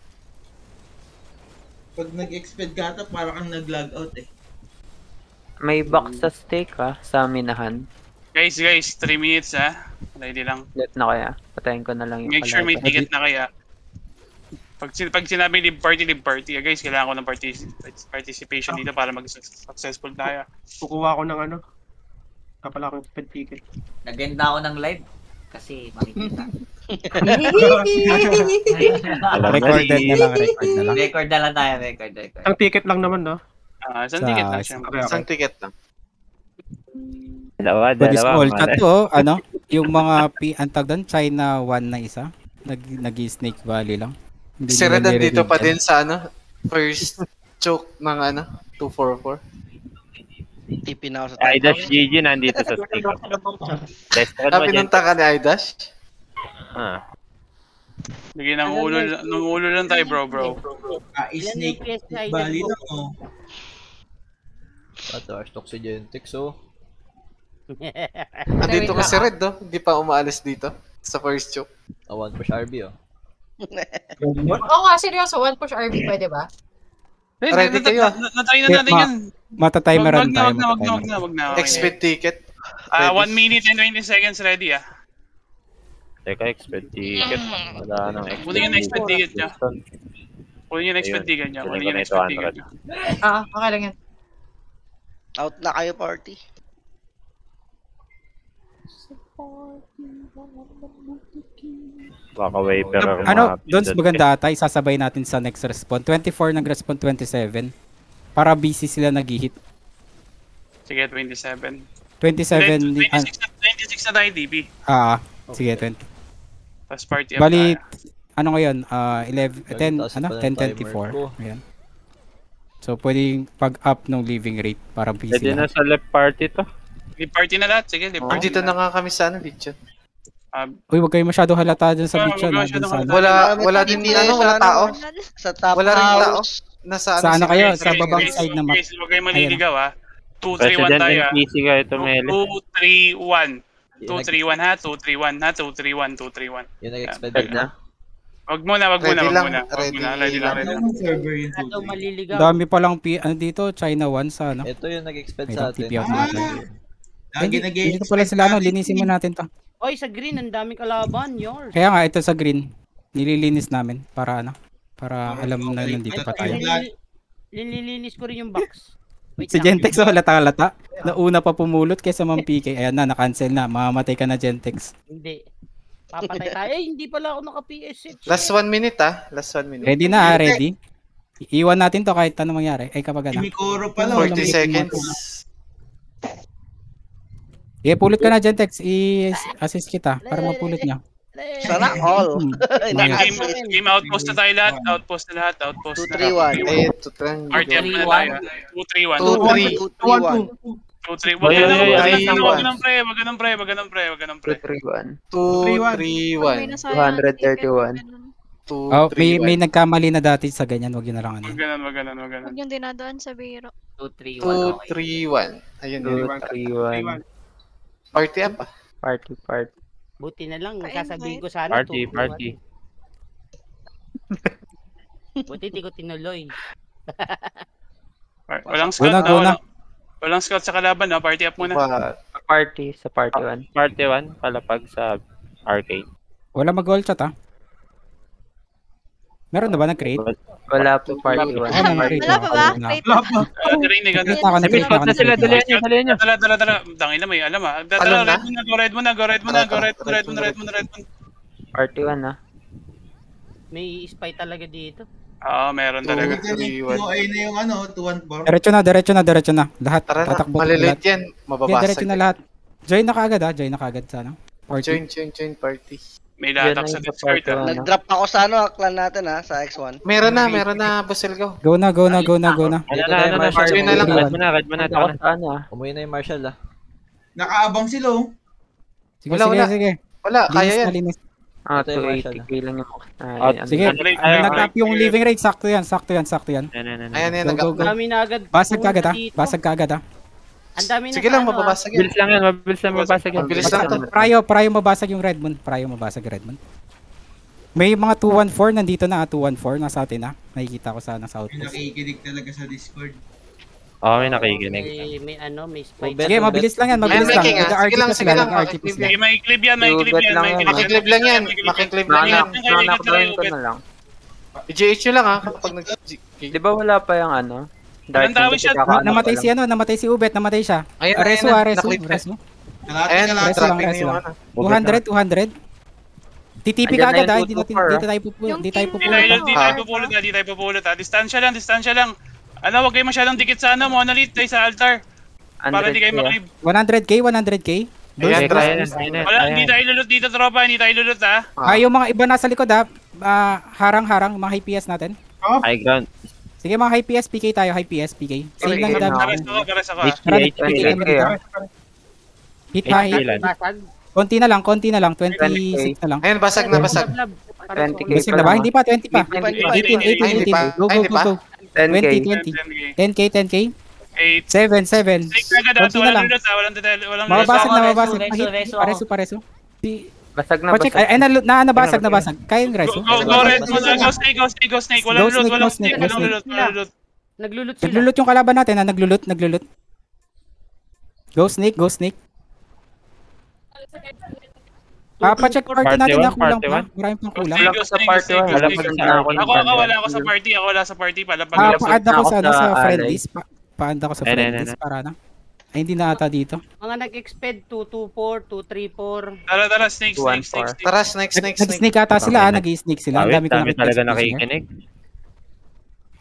Pag nag-exped ka ata, parang kang nag-log out eh. May box sa stake ha, sa minahan. Guys, guys, 3 minutes ah. Ready lang. Let na kaya. Patayin ko na lang yung Make sure may ticket na kaya. Pag, sin- pag sinabi live party, live party. ah, guys, kailangan ko ng partic- participation dito para mag-successful tayo. Kukuha ko ng ano. Kapala akong sped ticket. Naganda ako ng live. Kasi makikita. Recorded na lang, record na lang. record na lang tayo, record, record. Ang ticket lang naman, no? Ah, isang Sa- ticket lang. Okay, okay. Isang ticket lang. Dalawa, Pwede dalawa. small mga- cut to, oh, ano, yung mga P, antag doon, China 1 na isa. Nag, nag Snake Valley lang. Hindi Si nila Red nandito pa din sa ano. First choke ng ano. 244. TP na ako sa Ay, top. dash GG nandito sa stick. Best friend mo dyan. pinunta ka ni Idash? Ah. Bigyan ng ulo, ng ulo lang tayo, bro, bro. Ah, snake. na Bali lang oh. Ito, Ashtok si Gentex, oh. Nandito ka si Red, no? Hindi pa umaalis dito. Sa first choke. A one push RB, oh. Oo nga, seryoso. One push RV pwede ba? Hey, Ready kayo. nat- Natry na natin yan. Matatimeran na, tayo. wag na, wag na, wag na, na. Expect ticket. Ah, Ready. 1 minute and 20 seconds ready ah. Teka, expert ticket. Wala nang expert Kunin yung expert ticket niya. Kunin yung expert Ayun. ticket niya. Kunin yung na expert 200. ticket niya. Ah, okay lang yan. Out na kayo party. Baka ako Ano, mga Dons, pindot maganda ata. Isasabay natin sa next respawn. 24 nag-respawn 27. Para busy sila nag-hit. Sige, 27. 27, Hindi, ah, 26 na, 26 na tayo, DB. ah, sige, 20. Tapos party up Bali, tayo. ano ngayon, ah 11, 10, taas ano, pa ng 1024. timer ko. Ayan. So, pwedeng pag-up ng living rate para busy Pwede na lahat. sa left party to. Live party na lahat. Sige, live Oh, party dito na nga kami sa ano, Dicho. Um, Uy, wag kayo masyado halata dyan sa Ah, beach wag ah, ano. Wala, wala tayo din dito ano, sa wala ano, tao. Sa top Wala rin tao. Nasa Sa ano kayo? Sa babang side na map. Grace, Huwag kayo maliligaw ha. 2-3-1 President tayo and ha. PC ka ito, Mel. 2-3-1. 2-3-1 ha. 2-3-1 ha. 2-3-1. 2-3-1. Yung nag-expect Red na. Wag muna, wag muna, Ready wag lang, muna. Wag ready muna. Ready lang, lang. ready lang. Server yung Daw 2 maliligaw. Dami palang P, ano dito, China 1 sa ano. Ito yung nag-expect May sa atin. Ah, natin. Lagi Hindi, nag dito pala sila, ano, linisin mo natin to. Oy, sa green, ang daming kalaban. Yours. Kaya nga, ito sa green, nililinis namin para ano, para alam na nandito pa tayo. Linilinis ko rin yung box. Wait Si lang. Gentex, oh, halata-halata. Nauna pa pumulot kaysa Ma'am PK. Ayan na, na-cancel na. Mamamatay ka na, Gentex. Hindi. Papatay tayo. Eh, hindi pala ako naka-PS6. Last one minute ah. Last one minute. Ready na, ah, ready? Iwan natin to kahit ano mangyari. Ay, kapag ano. Kimikoro pala. 40 seconds. Eh, pulot ka na, Gentex. I-assist kita para mapulot niya. Sana all. Hmm. Game, game, game outpost na tayo lahat. Outpost na lahat. Outpost na lahat. 2-3-1. Eh, tutang. Party up na tayo. 2-3-1. 2-3. 2-3. 2-3-1. Wag Wag ganun, wag wag pre. Wag ganun, pre. Wag ganun, pre. Wag ganun, pre. 2-3-1. 2-3-1. 231. Oh, may, may nagkamali na dati sa ganyan. Wag yun na lang ano. Wag ganun, wag ganun, wag ganun. Huwag yung dinadaan sa biro. 2-3-1. Ayun yun. 2-3-1. Party up ah. Party, party. Buti na lang, Pa-invite. sasabihin ko sana. Party, 2-3-1. party. Buti di ko tinuloy. Walang scout Una, na. Walang, walang scout sa kalaban, no? Party up muna. Sa party, sa party 1. Party 1, palapag sa arcade. Wala mag-goal chat, ah. Meron na ba nag-create? Wala po party 1. Wala na pa ba? Wala. Pa. Ah, narinig, na ako, nag-create na ako. na sila, nag-create na dali ako. nyo, dali nyo. Dala, dala, dala. Tangin na may alam ah. Dala, na? red mo na, go red mo na, go red mo na, go red mo, red mo, red mo, red mo. Party 1 ah. May spy talaga dito. Oo, meron talaga. ay na yung ano, 2-1-4. Diretso na, diretso na, diretso na. Lahat, Tara na. tatakbo ko Malilate yan. Mababasag. diretso na lahat. Join na kaagad, ah. Join na kaagad sa ano. Join, 40. join, join party. May latak na sa Discord ah. one. Nag-drop ako sa ano, clan natin ha, sa X1. Meron na, meron na, Busel go. Go na, go na, go na, go na. Ano na, ano na, Marshall. Join na lang. Red mo na, red mo na, Ako sa ano ah. Umuwi na yung Marshall ah. Nakaabang sila oh. Sige, Wala, sige, wala. sige. Wala, kaya Linis yan. na, linis. Ah, Ito yung Marshall, 280k lang Ah, Ay, ano. Sige, nag-tap yung living rate. Sakto yan, sakto yan, sakto yan. Yan, yan, yan. Ayan, ayan, Go, nag go, go. Dami na agad. Basag Ang dami na Sige lang, ano, ah. mababasag yan. Mabilis lang yan, mabilis lang mabasag yan. Mabilis lang to. Prayo, prayo mabasag yung red moon. Prayo mabasag yung red moon. May mga 214 nandito na, ah, 214 nasa atin na. Nakikita ko sa nasa May outpost. nakikinig talaga sa Discord. Oo, may nakikinig. May, may ano, may spy. Sige, mabilis lang yan, mabilis lang. ah. Sige lang, sila, sige lang. Sige, may clip yan, may Yung clip bet yan, lang may yan, clip yan. Makiklip lang yan. May clip Makiklip yan. lang yan. Ingat lang kayo, ingat lang kayo, Nakakdown ko ubet. na lang. I-GH nyo lang ah, kapag nag Di ba wala pa yung ano? Walang tawid siya. Kaka- ano Namatay pa si lang. ano, namatay si Ubet, namatay siya. Ayun, Reso, ayun na, ah, reso, naklip na. reso. Kalahati, Ayan, kalahati. Reso lang, trapping na reso yung lang. ano. 200, 200. TTP ka na agad yung ah, hindi natin, 224, hindi tayo pupulot, hindi tayo pupulot. tayo, ah. di tayo pupulot ah, di tayo pupulot ah. Distansya lang, distansya lang. Ano, wag kayo masyadong dikit sa ano, monolith tayo sa altar. Para di kayo 100k ah. maklib. 100k, 100k. Ayan, na. Wala, Ayan. hindi tayo lulot dito, tropa. Hindi tayo lulot, ha? Ah, yung mga iba nasa likod ah, ah, harang-harang, mga high PS natin. High ground. Sige mga high PS, PK tayo, high PS, PK. Same lang dami. Pares ako, pares ako. Hit ilan? Basag. konti na lang, konti na lang, 26 na lang. Ayun, basag na basag. Lab, lab. Para 20k sa- Basag na ba? Hindi pa, 20 pa. 20k. 18, 18, Ay, hindi 18. pa. Go, go, go, pa. go. 10k. 20, 20. 10k, 10k. 8. 7, 7. Snake na agad, ha? Konti na lang. Walang. Mababasag na, mababasag. reso, Hit, reso pareso, pareso. Basag na, Pacheck, basag. ay, ay, na, na, nabasag, nabasag. Kaya yung Go, reso. go, go, red mo na. Go, snake, go, snake, go, snake. Walang snake, walang go, snake, walang snake. lulot, walang lulot. Naglulot sila. Naglulot yung kalaban natin, ha? Naglulot, naglulot. Go snake, go snake. Ah, pa-check party Party natin one, na kulang pa. Marami pang kulang. Wala ko sa party Wala pa na ako ng Ako, wala ako sa party. Ako wala sa party. Pala pag Ah, pa-add ako sa, sa sa friendlies. Pa- pa-add ako sa friendlies ayan. para na. Ay, hindi na ata dito. Mga nag-exped 224, 234. Tara, tara, snake, snake, snake, four. snake. Tara, snake, snake, snake. Nag-sneak ata sila, ah. Nag-sneak sila. Ang Dami, ko dami nakita talaga nakikinig.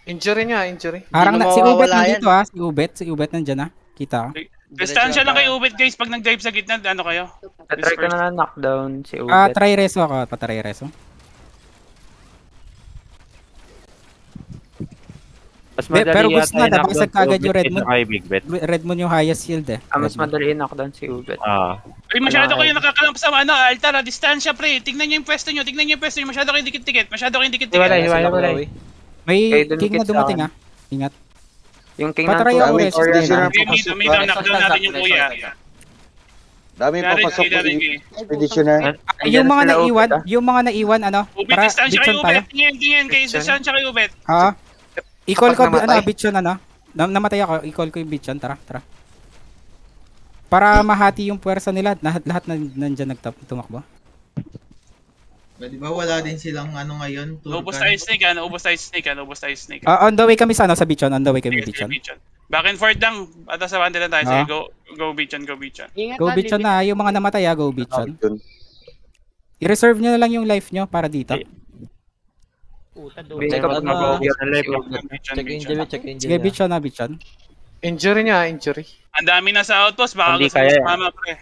Injury niya, injury. Parang na, si Ubet nandito ah. Si Ubet, si Ubet nandyan ah. Kita. Distansya lang kayo, Ubit, guys. Pag nag-dive sa gitna, ano kayo? Try ko na knockdown si Ah, Ubet. try reso ako. Pa-try reso. Mas madali pero gusto na, nabasag down si kagad yung Ubet red kaysa mo. Kay Big Bet. Red Moon yung highest shield eh. Ah, mas Red Moon. madali knockdown si Ubet. Ah. Ay, masyado Wala kayo eh. nakakalamp sa ano, altar, ah, distansya, pre. Tignan nyo yung pwesto nyo, tignan nyo yung pwesto nyo. Masyado kayong dikit-dikit, masyado kayong dikit-dikit. Hiwalay, hiwalay, hiwalay. May king na dumating ah. Ingat. Yung king Patry ng ako Dami reso. ko rin din, sila ah. May mid, knockdown natin yung kuya. Dami pa pasok ko eh. expeditioner. Ah, yung mga naiwan, Ubet, ah. yung mga naiwan ano, para distansya kayo. Ubit. Tingin, tingin, kayo, distansya kayo, Ubit. Ah. I-call ko Kapag ano, namatay? bitson ano. Nam namatay ako, i-call ko yung bitson, tara, tara. Para mahati yung puwersa nila, lahat lahat na nandiyan nagtap tumakbo. Di ba wala din silang ano ngayon? Ubus tayo snake, ano, ubus tayo snake, ano, ubus tayo snake. Ah, on the way kami sa ano, sa bitson, on the way kami bitson. Bichon. Back and forth lang. At sa banda lang tayo. Ah. Sige, go, go, Bichon, go, Bichon. Ingat Go ha, limit. na, yung mga namatay ah, go. Yun. I-reserve nyo na lang yung life nyo para dito. Puta, do. Bili Check ka ano, mag-OB Yung life. Bichon, Check injury, check injury. Sige, bitson na, bitson. Injury niya, injury. Ang dami na sa outpost. Baka Hindi kaya. sumama, pre.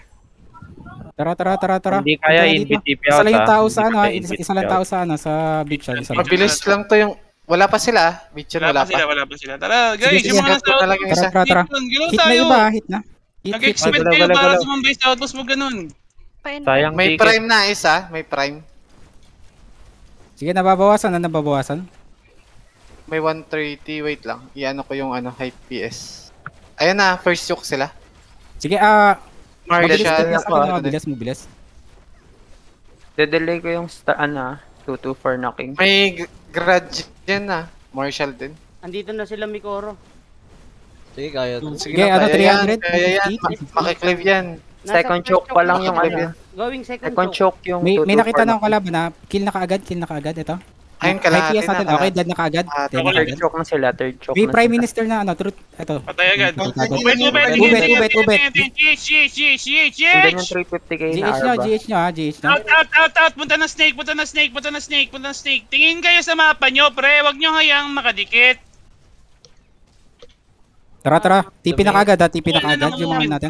Tara, tara, tara, tara. Hindi kaya Punta na in dito. BTP Isa out lang yung ah. tao sa ano, ah, isa, lang out. tao sa ano, sa. Isa lang. Mabilis lang to yung... Wala pa sila, ah. Bitchin Wala wala pa sila, pa. wala pa sila. Tara, guys, sige, yung mga nasa na yung Tara, tara, tara. Hit na iba, hit na. Nag-expect kayo para wala. sumambay sa outpost mo ganun. Sayang May prime na isa, may prime. Sige, nababawasan na, nababawasan. May 130, wait lang. Iano ko yung ano, high PS. Ayan na, first yoke sila. Sige, ah, mabilis Marshall mabilis ako. ako, mabilis, mabilis. De-delay ko yung star, ano, ah, 224 knocking. May g- grudge dyan na. Marshall din. Andito na sila Mikoro. Sige, kaya to. Sige, ano, kaya 300? yan, Kaya yan, Ma- makiklive yan. Nasa Second choke pa lang yung ano. Going second, Second choke. choke yung May, may 224 nakita na akong kalaban na kill na kaagad, kill na kaagad ito. Ayun, High kalahati PS na, natin, okay, dead na kaagad. Okay. Third choke na sila, third choke May na Prime sila. Minister na ano, truth, ito. Patay agad. Ubet, ubet, Ubet, ubet, ubet. GH, GH, GH, GH, GH. yung 350k na GH nyo. GH nyo ha, GH nyo. Out, out, out, out. Punta na snake, punta na snake, punta na snake, punta na snake. Tingin kayo sa mapa nyo, pre. Huwag nyo hayaang makadikit. Tara, tara. TP na kaagad ha, TP na nang yung mga moment, natin.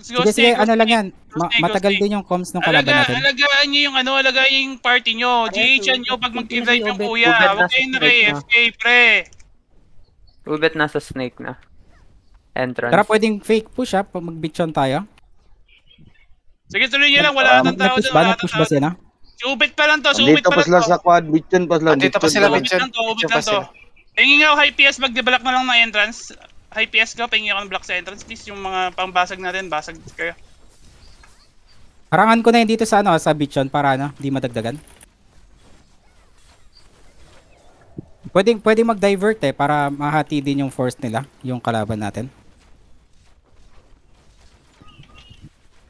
Sige, sige, ano lang yan. Ma- matagal din yung comms ng kalaban natin. alagaan nyo yung ano, alagaan yung party nyo. GH yan nyo pag mag-revive yung kuya. Huwag kayong naka-AFK, pre. Ubet nasa snake na. Entrance. Tara, pwedeng fake push ha, pag mag-bitchon tayo. Sige, tuloy nyo lang. Wala nang tao Nag-push dyan. ba? Wala Nag-push tao ba siya na? Si Ubit pa lang to, si Ubit Dito pa pa lang sila to. sa quad, bitchin pa sila. Dito pa sila, pa lang. Ubit lang to, ubit lang to. Tingin nga ako high PS, magdebalak na lang ng entrance. High PS ko, pingin ako ng block sa entrance. Please, yung mga pangbasag natin, basag kayo. Harangan ko na yun dito sa ano, sa bitchon para ano, di madagdagan. Pwedeng, pwedeng mag-divert eh, para mahati din yung force nila, yung kalaban natin.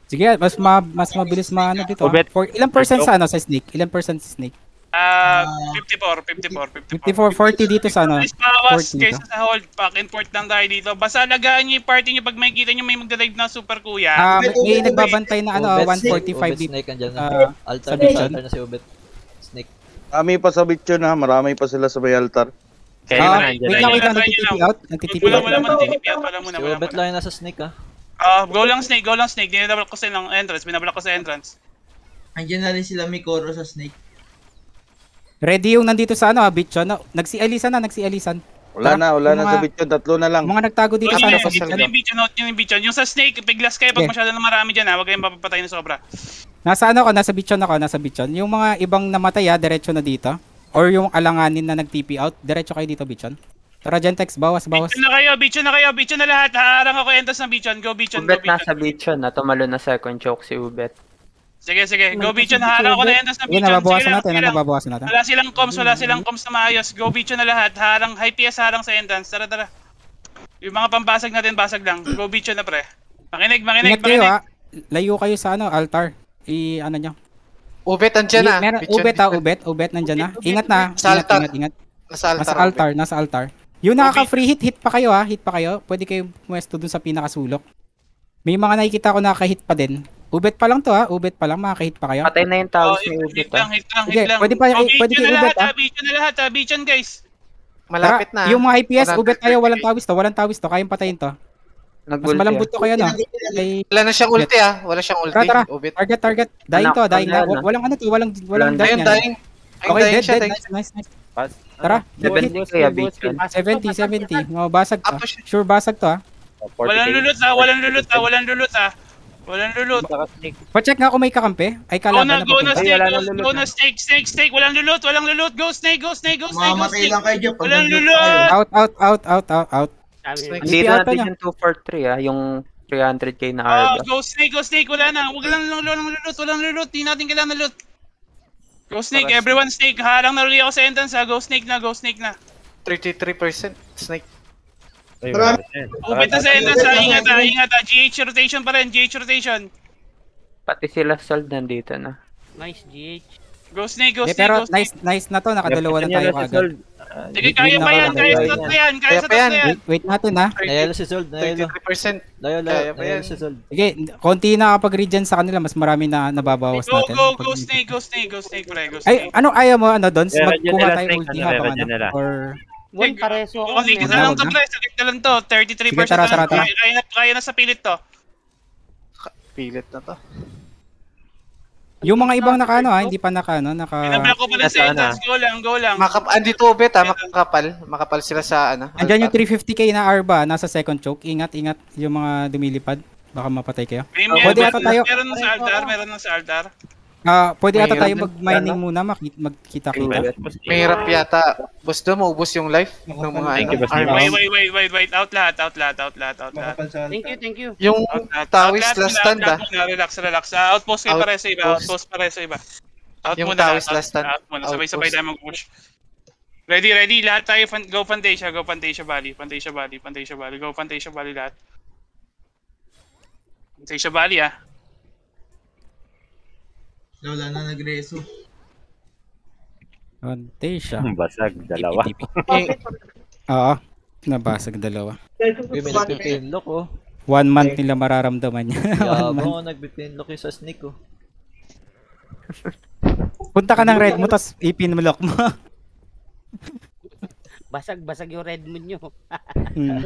Sige, mas ma, mas mabilis maano dito. ah. For, ilang percent sa ano sa snake? Ilang percent sa snake? Ah, 54, 54, 54. 54, 40 dito sa ano. Please, bawas 40 dito. kaysa sa hold. Back and forth lang tayo dito. Basta alagaan nyo yung party nyo pag makikita nyo may magdalive na super kuya. Ah, may, Ubet, may ubet, nagbabantay na ano, Ubet, snake, 145 Ubet, dito. snake, andyan na. Ah, Altar, altar na si Ubet. Snake. Marami pa sa bitchin ha, marami pa sila sa may altar. Kaya Ah, na, wait na lang, wait lang, nagtitipi out, nagtitipi out. wala man, tinipiyat pala muna. Si Wala Ubet muna. lang yung nasa snake ah. Ah, go lang snake, go lang snake. Dinablock ko sa entrance, binablock ko sa entrance. Andiyan na rin sila Mikoro sa snake. Ready yung nandito sa ano, ah, bitchon. No? Nagsi-alisan na, nagsi-alisan. Wala na, wala na sa bitchin, tatlo na lang. Mga nagtago dito sa ano, yung- sa yung bichon, note yung bichon. Yung sa snake, piglas kayo pag masyado na marami dyan ha. Huwag kayong mapapatay na sobra. Nasa ano ko, nasa bitchon ako, nasa bitchon. Yung mga ibang namatay ah, diretso na dito. Or yung alanganin na nag-TP out, diretso kayo dito, bitchon. Tara, Gentex, bawas, bawas. Bichon na kayo, bichon na kayo, bichon na lahat. Haarang ako entrance ng bichon. Go bichon, go Ubet bichon. nasa bitchon na. Tumalo na second choke si Ubet. Sige, sige. Go bichon. Haarang ako na entrance ng Sige, bichon. nababawasan lang, natin, sige nababawasan natin. Wala silang comms, wala silang comms na maayos. Go bichon na lahat. Harang, high PS harang sa entrance. Tara, tara. Yung mga pambasag natin, basag lang. Go bichon na pre. Makinig, makinig, Ingat kayo makinig. ah. Layo kayo sa ano, altar. I, ano nyo. Ubet, andyan na. Meron, Pichon, ubet ah, pichon. ubet, ubet, nandyan na. Ingat na, Sa ingat, altar. ingat, ingat. Nasa altar. Nasa altar, nasa altar. Yung nakaka-free hit, hit pa kayo ha, hit pa kayo. Pwede kayo pwesto dun sa pinakasulok. May mga nakikita ko nakaka-hit pa din. Ubet pa lang to ha, ubet pa lang, makaka-hit pa kayo. Patay na yung Oh, towers hit, ni hit Ubit lang, ah. hit lang, Sige, hit lang. pwede pa- Oh, pwede kayo na ubet, lahat, ah. ah. Bichon na lahat, ah. Bichon, guys. Malapit na. Yung mga IPS, ubet tayo, walang tawis to, walang tawis to, kayang patayin to. Mas malambot ah. to kayo no. Wala na siyang ulti ah. Wala siyang ulti. Tara, tara. Ubet. target, target. Dying to, dying na. Walang ano to, walang, walang dying Ayun, yan. dying. Okay, dead, dead. Nice, nice, nice. Tara, Seventy kaya Beacon. 70, 70. Oh, basag to. Sure basag to ah. Walang lulot, ah. Walang lulot, ah. Walang lulot, ah. Walang lulot. Pa-check nga kung may kakampi. Ay, Go kalaban na, na go na, snake, wala go, lulot na. na, snake, snake, snake. Walang lulot, walang lulot. Go, snake, go, snake, go, snake, go, snake. lang kayo pag Walang lulot. kayo. Out, out, out, out, out, out. Hindi natin yung 243 ah, yung 300k na Ah, Arba. go snake, go snake, wala na. Wag lang lang walang lulot, walang lulot. Di natin kailangan ng loot. Go snake, everyone snake. Harang na uli ako sa entrance ha. Go snake na, go snake na. 33% snake. Ay, Marami-. Upit na sa entrance ha. Ingat ha, ingat ha. GH rotation pa rin, GH rotation. Pati sila Sold nandito na. nice GH. Go snake, go Eh, snake, pero go snake. nice, nice na to. Nakadalawa na tayo. Ah, Sige, di- kaya pa yan, kaya sa na yan, kaya sa na yan. Wait, natin ha. Nayalo si Sold, nayalo. 33%. Nayalo, Kaya pa nayalo yan. si Sold. Sige, konti na kapag regen sa kanila, mas marami na nababawas Go, natin. go, Pag- go snake, go snake, go snake, pre, go Ay, snake. ano ayaw mo ano doon? Yeah, Magkuha tayo ulti habang nila, ano? Or One pareso ako. Meron. na lang Wag to, pre. Saglit na lang to. 33% Sige, tara, na lang. tara, tara. Kaya, kaya, na, kaya na sa pilit to. Pilit na to. yung mga ibang naka ano ha, hindi pa naka ano, naka Pinablock ko pa lang sa entrance. Go lang, go lang. Makap andito ubet ah, makakapal. Makapal sila sa ano. Andiyan yung altar. 350k na Arba, nasa second choke. Ingat, ingat yung mga dumilipad. Baka mapatay kayo. May, may, pwede meron, ata tayo- meron na sa altar, meron na sa altar. Ah, pwede ata tayo mag-mining muna, makita magkita-kita. Mahirap yata. Boss do, maubos yung life ng mga Thank you, ano. Wait, wait, wait, wait, wait. Out lahat, out lahat, out lahat, out lahat. Thank you, thank you. Yung tawis last stand ah. Relax, relax. Ah, outpost kayo pare sa iba, outpost pare sa iba. Out Yung muna tawis last stand. Out muna, sabay-sabay tayo mag-push. Ready, ready. Lahat tayo, fan- go Fantasia, go Fantasia Valley, Fantasia Valley, Fantasia Valley, go Fantasia Valley lahat. Fantasia Valley ah. Wala na nagreso. Fantasia. Basag, dalawa. Oo, nabasag dalawa. Uy, may nagpipinlock oh. One month nila mararamdaman month. oh, nagpipinlock yung sa snake oh. Punta ka ng red mo, tapos ipinlock mo. Basag-basag yung red moon nyo. Hmm.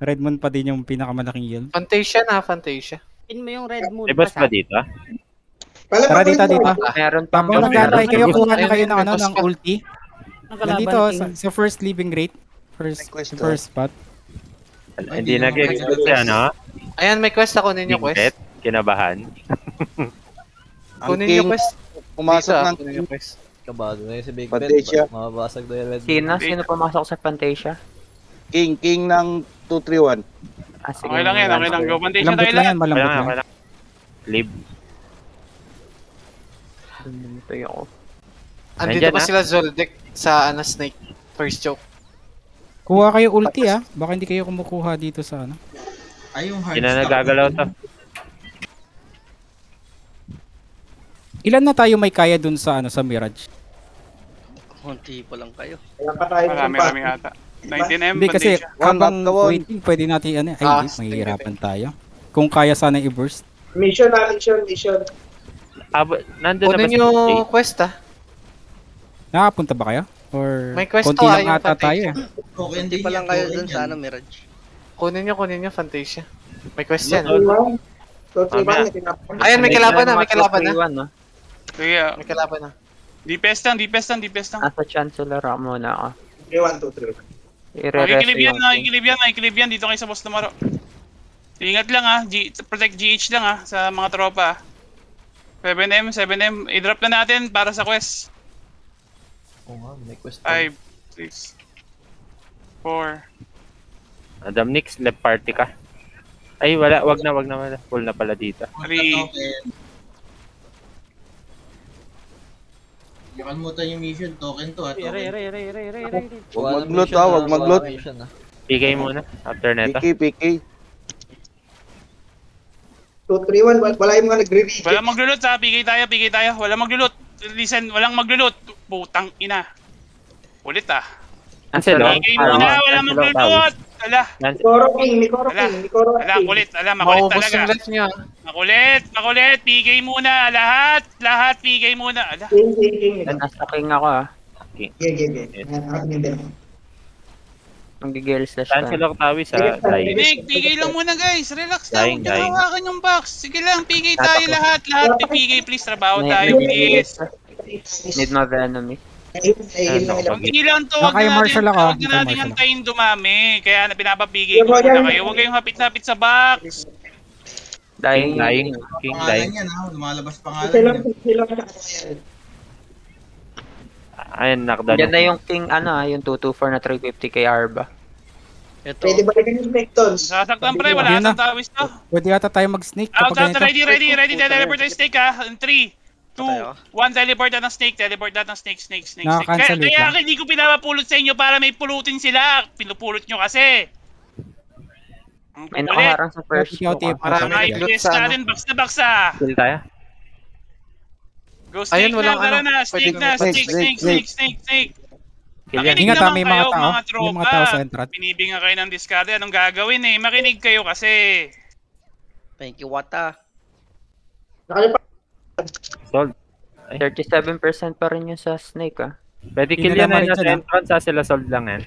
Redmond pa din yung pinakamalaking yield. Fantasia na, Fantasia. Pin mo yung red moon. Boss ba dito? Ah? Tara dito, dito. Meron pang Habang nag-antay kayo, kuha na Ayun, kayo ng ano, ng pa. ulti. Nandito, sa, sa first living rate. First, first spot. Hindi nag-expect si ano? Ayan, may quest ako ninyo quest. bet, kinabahan. Kunin king, quest. pumasok ah, ng kunin nyo quest. Kabado na yun si Big Fantasia. Bet. Mababasag daw yung red Sino? Sino pumasok sa Fantasia? king, king ng 231. Ah, sige. Okay lang yan, okay lang. Go Fantasia Malambot tayo lang lahat. yan, malambot lang. Live. Dumutoy ako. Andito Nandyan, pa ah. sila Zoldek sa ano, snake. First choke. Kuha kayo ulti ah. Baka hindi kayo kumukuha dito sa ano. Ay, yung hard Hindi na stop. nagagalaw to. Ilan na tayo may kaya dun sa ano sa Mirage? Kunti pa lang kayo. Kaya pa tayo Marami, marami ata. 19M, Hindi kasi habang waiting, pwede natin ano, ay Ah, hindi, mahihirapan tayo. Kung kaya sana i-burst. Mission na, mission, mission. Ah, ba- nandun na ba Kunin si nyo Jay? quest ah. Nakapunta ba kayo? Or May quest konti to, ah, lang yung ata Fantasia. tayo eh. Token Hindi pa lang kayo dun sa ano, Mirage. Kunin nyo, kunin nyo Fantasia. May quest yan. Three, Mamaya. Ayan, may kalaban na, may kalaban na. Iwan, no? Ah. May kalaban na. DPS lang, DPS lang, DPS lang. Nasa Chancellor ako muna ako. Three, one, two, three. I-re-rest Nakikilib yan, yung... nakikilib yan, nakikilib yan. Dito kayo sa boss Maro. Ingat lang ah, G protect GH lang ah, sa mga tropa ah. 7M, 7M. I-drop na natin para sa quest. Oo nga, may quest pa. 5, 6, 4. Adam Nix, left party ka. Ay, wala. Wag na, wag na. Wala. Full na pala dito. Three. Token. Hindi kalimutan yung mission. Token to ah. Ray, Token. ray, ray, ray, ray, ray. Huwag Wala mag-loot mission ah, na, huwag mag-loot. mission ah. PK muna. After neto. PK, PK. 2-3-1, wala, wala yung mga nagre-reject. Walang maglulot ha, pigay tayo, pigay tayo. Walang maglulot. Listen, walang maglulot. Putang ina. Ulit ah. Cancel oh. Pigay Ano, muna, walang cancel oh, maglulot. Ala. Mikoro King, Mikoro ala, King, Mikoro ala, King. kulit, ala, makulit Maubos talaga. life niya. Makulit, makulit, pigay muna, lahat, lahat, pigay muna. Ala, King, King, King. Nasa king ako ah. Okay, okay, okay. Ako din. Mag-gale slash Cancel ka. ako tawi sa dying. Pinig, pigay lang muna guys, relax lang, huwag niyo hawakan yung box. Sige lang, pigay tayo lahat, lahat, pipigay please, trabaho tayo, please. Need eh. Nahihil na Huwag ilang. nilang to, huwag na natin, huwag na natin martial ako. antayin dumami. Kaya na pinapapigay ko royal- kayo. Huwag kayong hapit-hapit sa box. Dying. King dying. King Pangalan dying. yan ha, lumalabas pangalan Ayun, knockdown. Yan na yung king ano ah, yung 224 na 350 kay Arba. Ito. pwede balikan yung Vectons. Sasaktan pre, wala Yun na. sa tawis to. Pwede yata tayo mag-sneak Out, kapag out, ganito. ready, ready, ready. Teleport tayo snake ha. In 3, 2, Patay ako. 1, teleport na ng snake. Teleport na ng snake, snake, snake, snake. Kaya, Nakaka-cancel wait kaya lang. hindi ko pinapapulot sa inyo para may pulutin sila. Pinupulot nyo kasi. Ang May kulit. nakaharang sa first Ikaw, hook, tip. ah. Marami Ay, nag-loot yes sa ano. natin, box ah. Kill tayo. Go snake Ayun, walang na, tara ano, na, snake na, Snake, snake, snake, snake, snake, snake, yan. Makinig Ingat, ah, naman may kayo, mga tao. mga May tropa. mga tao sa entrance. Binibingan kayo ng discard. Anong gagawin eh? Makinig kayo kasi. Thank you, Wata. Sold. 37% pa rin yung sa snake ah. Pwede Hindi kill na yan lang eh. Nasa ma-reach, entrance ah, sila sold lang yan.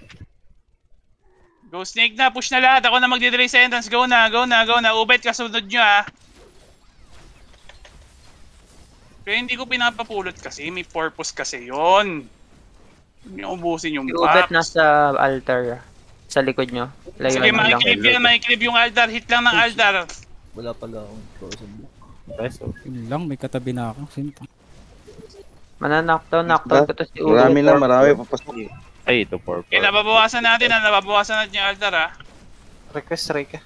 Go snake na, push na lahat. Ako na magdidelay sa entrance. Go na, go na, go na. Ubet, kasunod nyo ah. Kaya hindi ko pinapapulot kasi. May purpose kasi yon. Ubusin yung Si Ubet box. nasa altar. Sa likod nyo. Layo Sige, lang lang. makiklip yan, makiklip yung altar. Hit lang ng altar. Wala pala akong frozen. Peso. Yun lang, may katabi na ako. Simple. Mananakdown, knockdown ko to si Ubet. Marami na, marami papasok. Ay, ito for Okay, nababawasan natin ah. Nababawasan natin yung altar ah. Request Reka.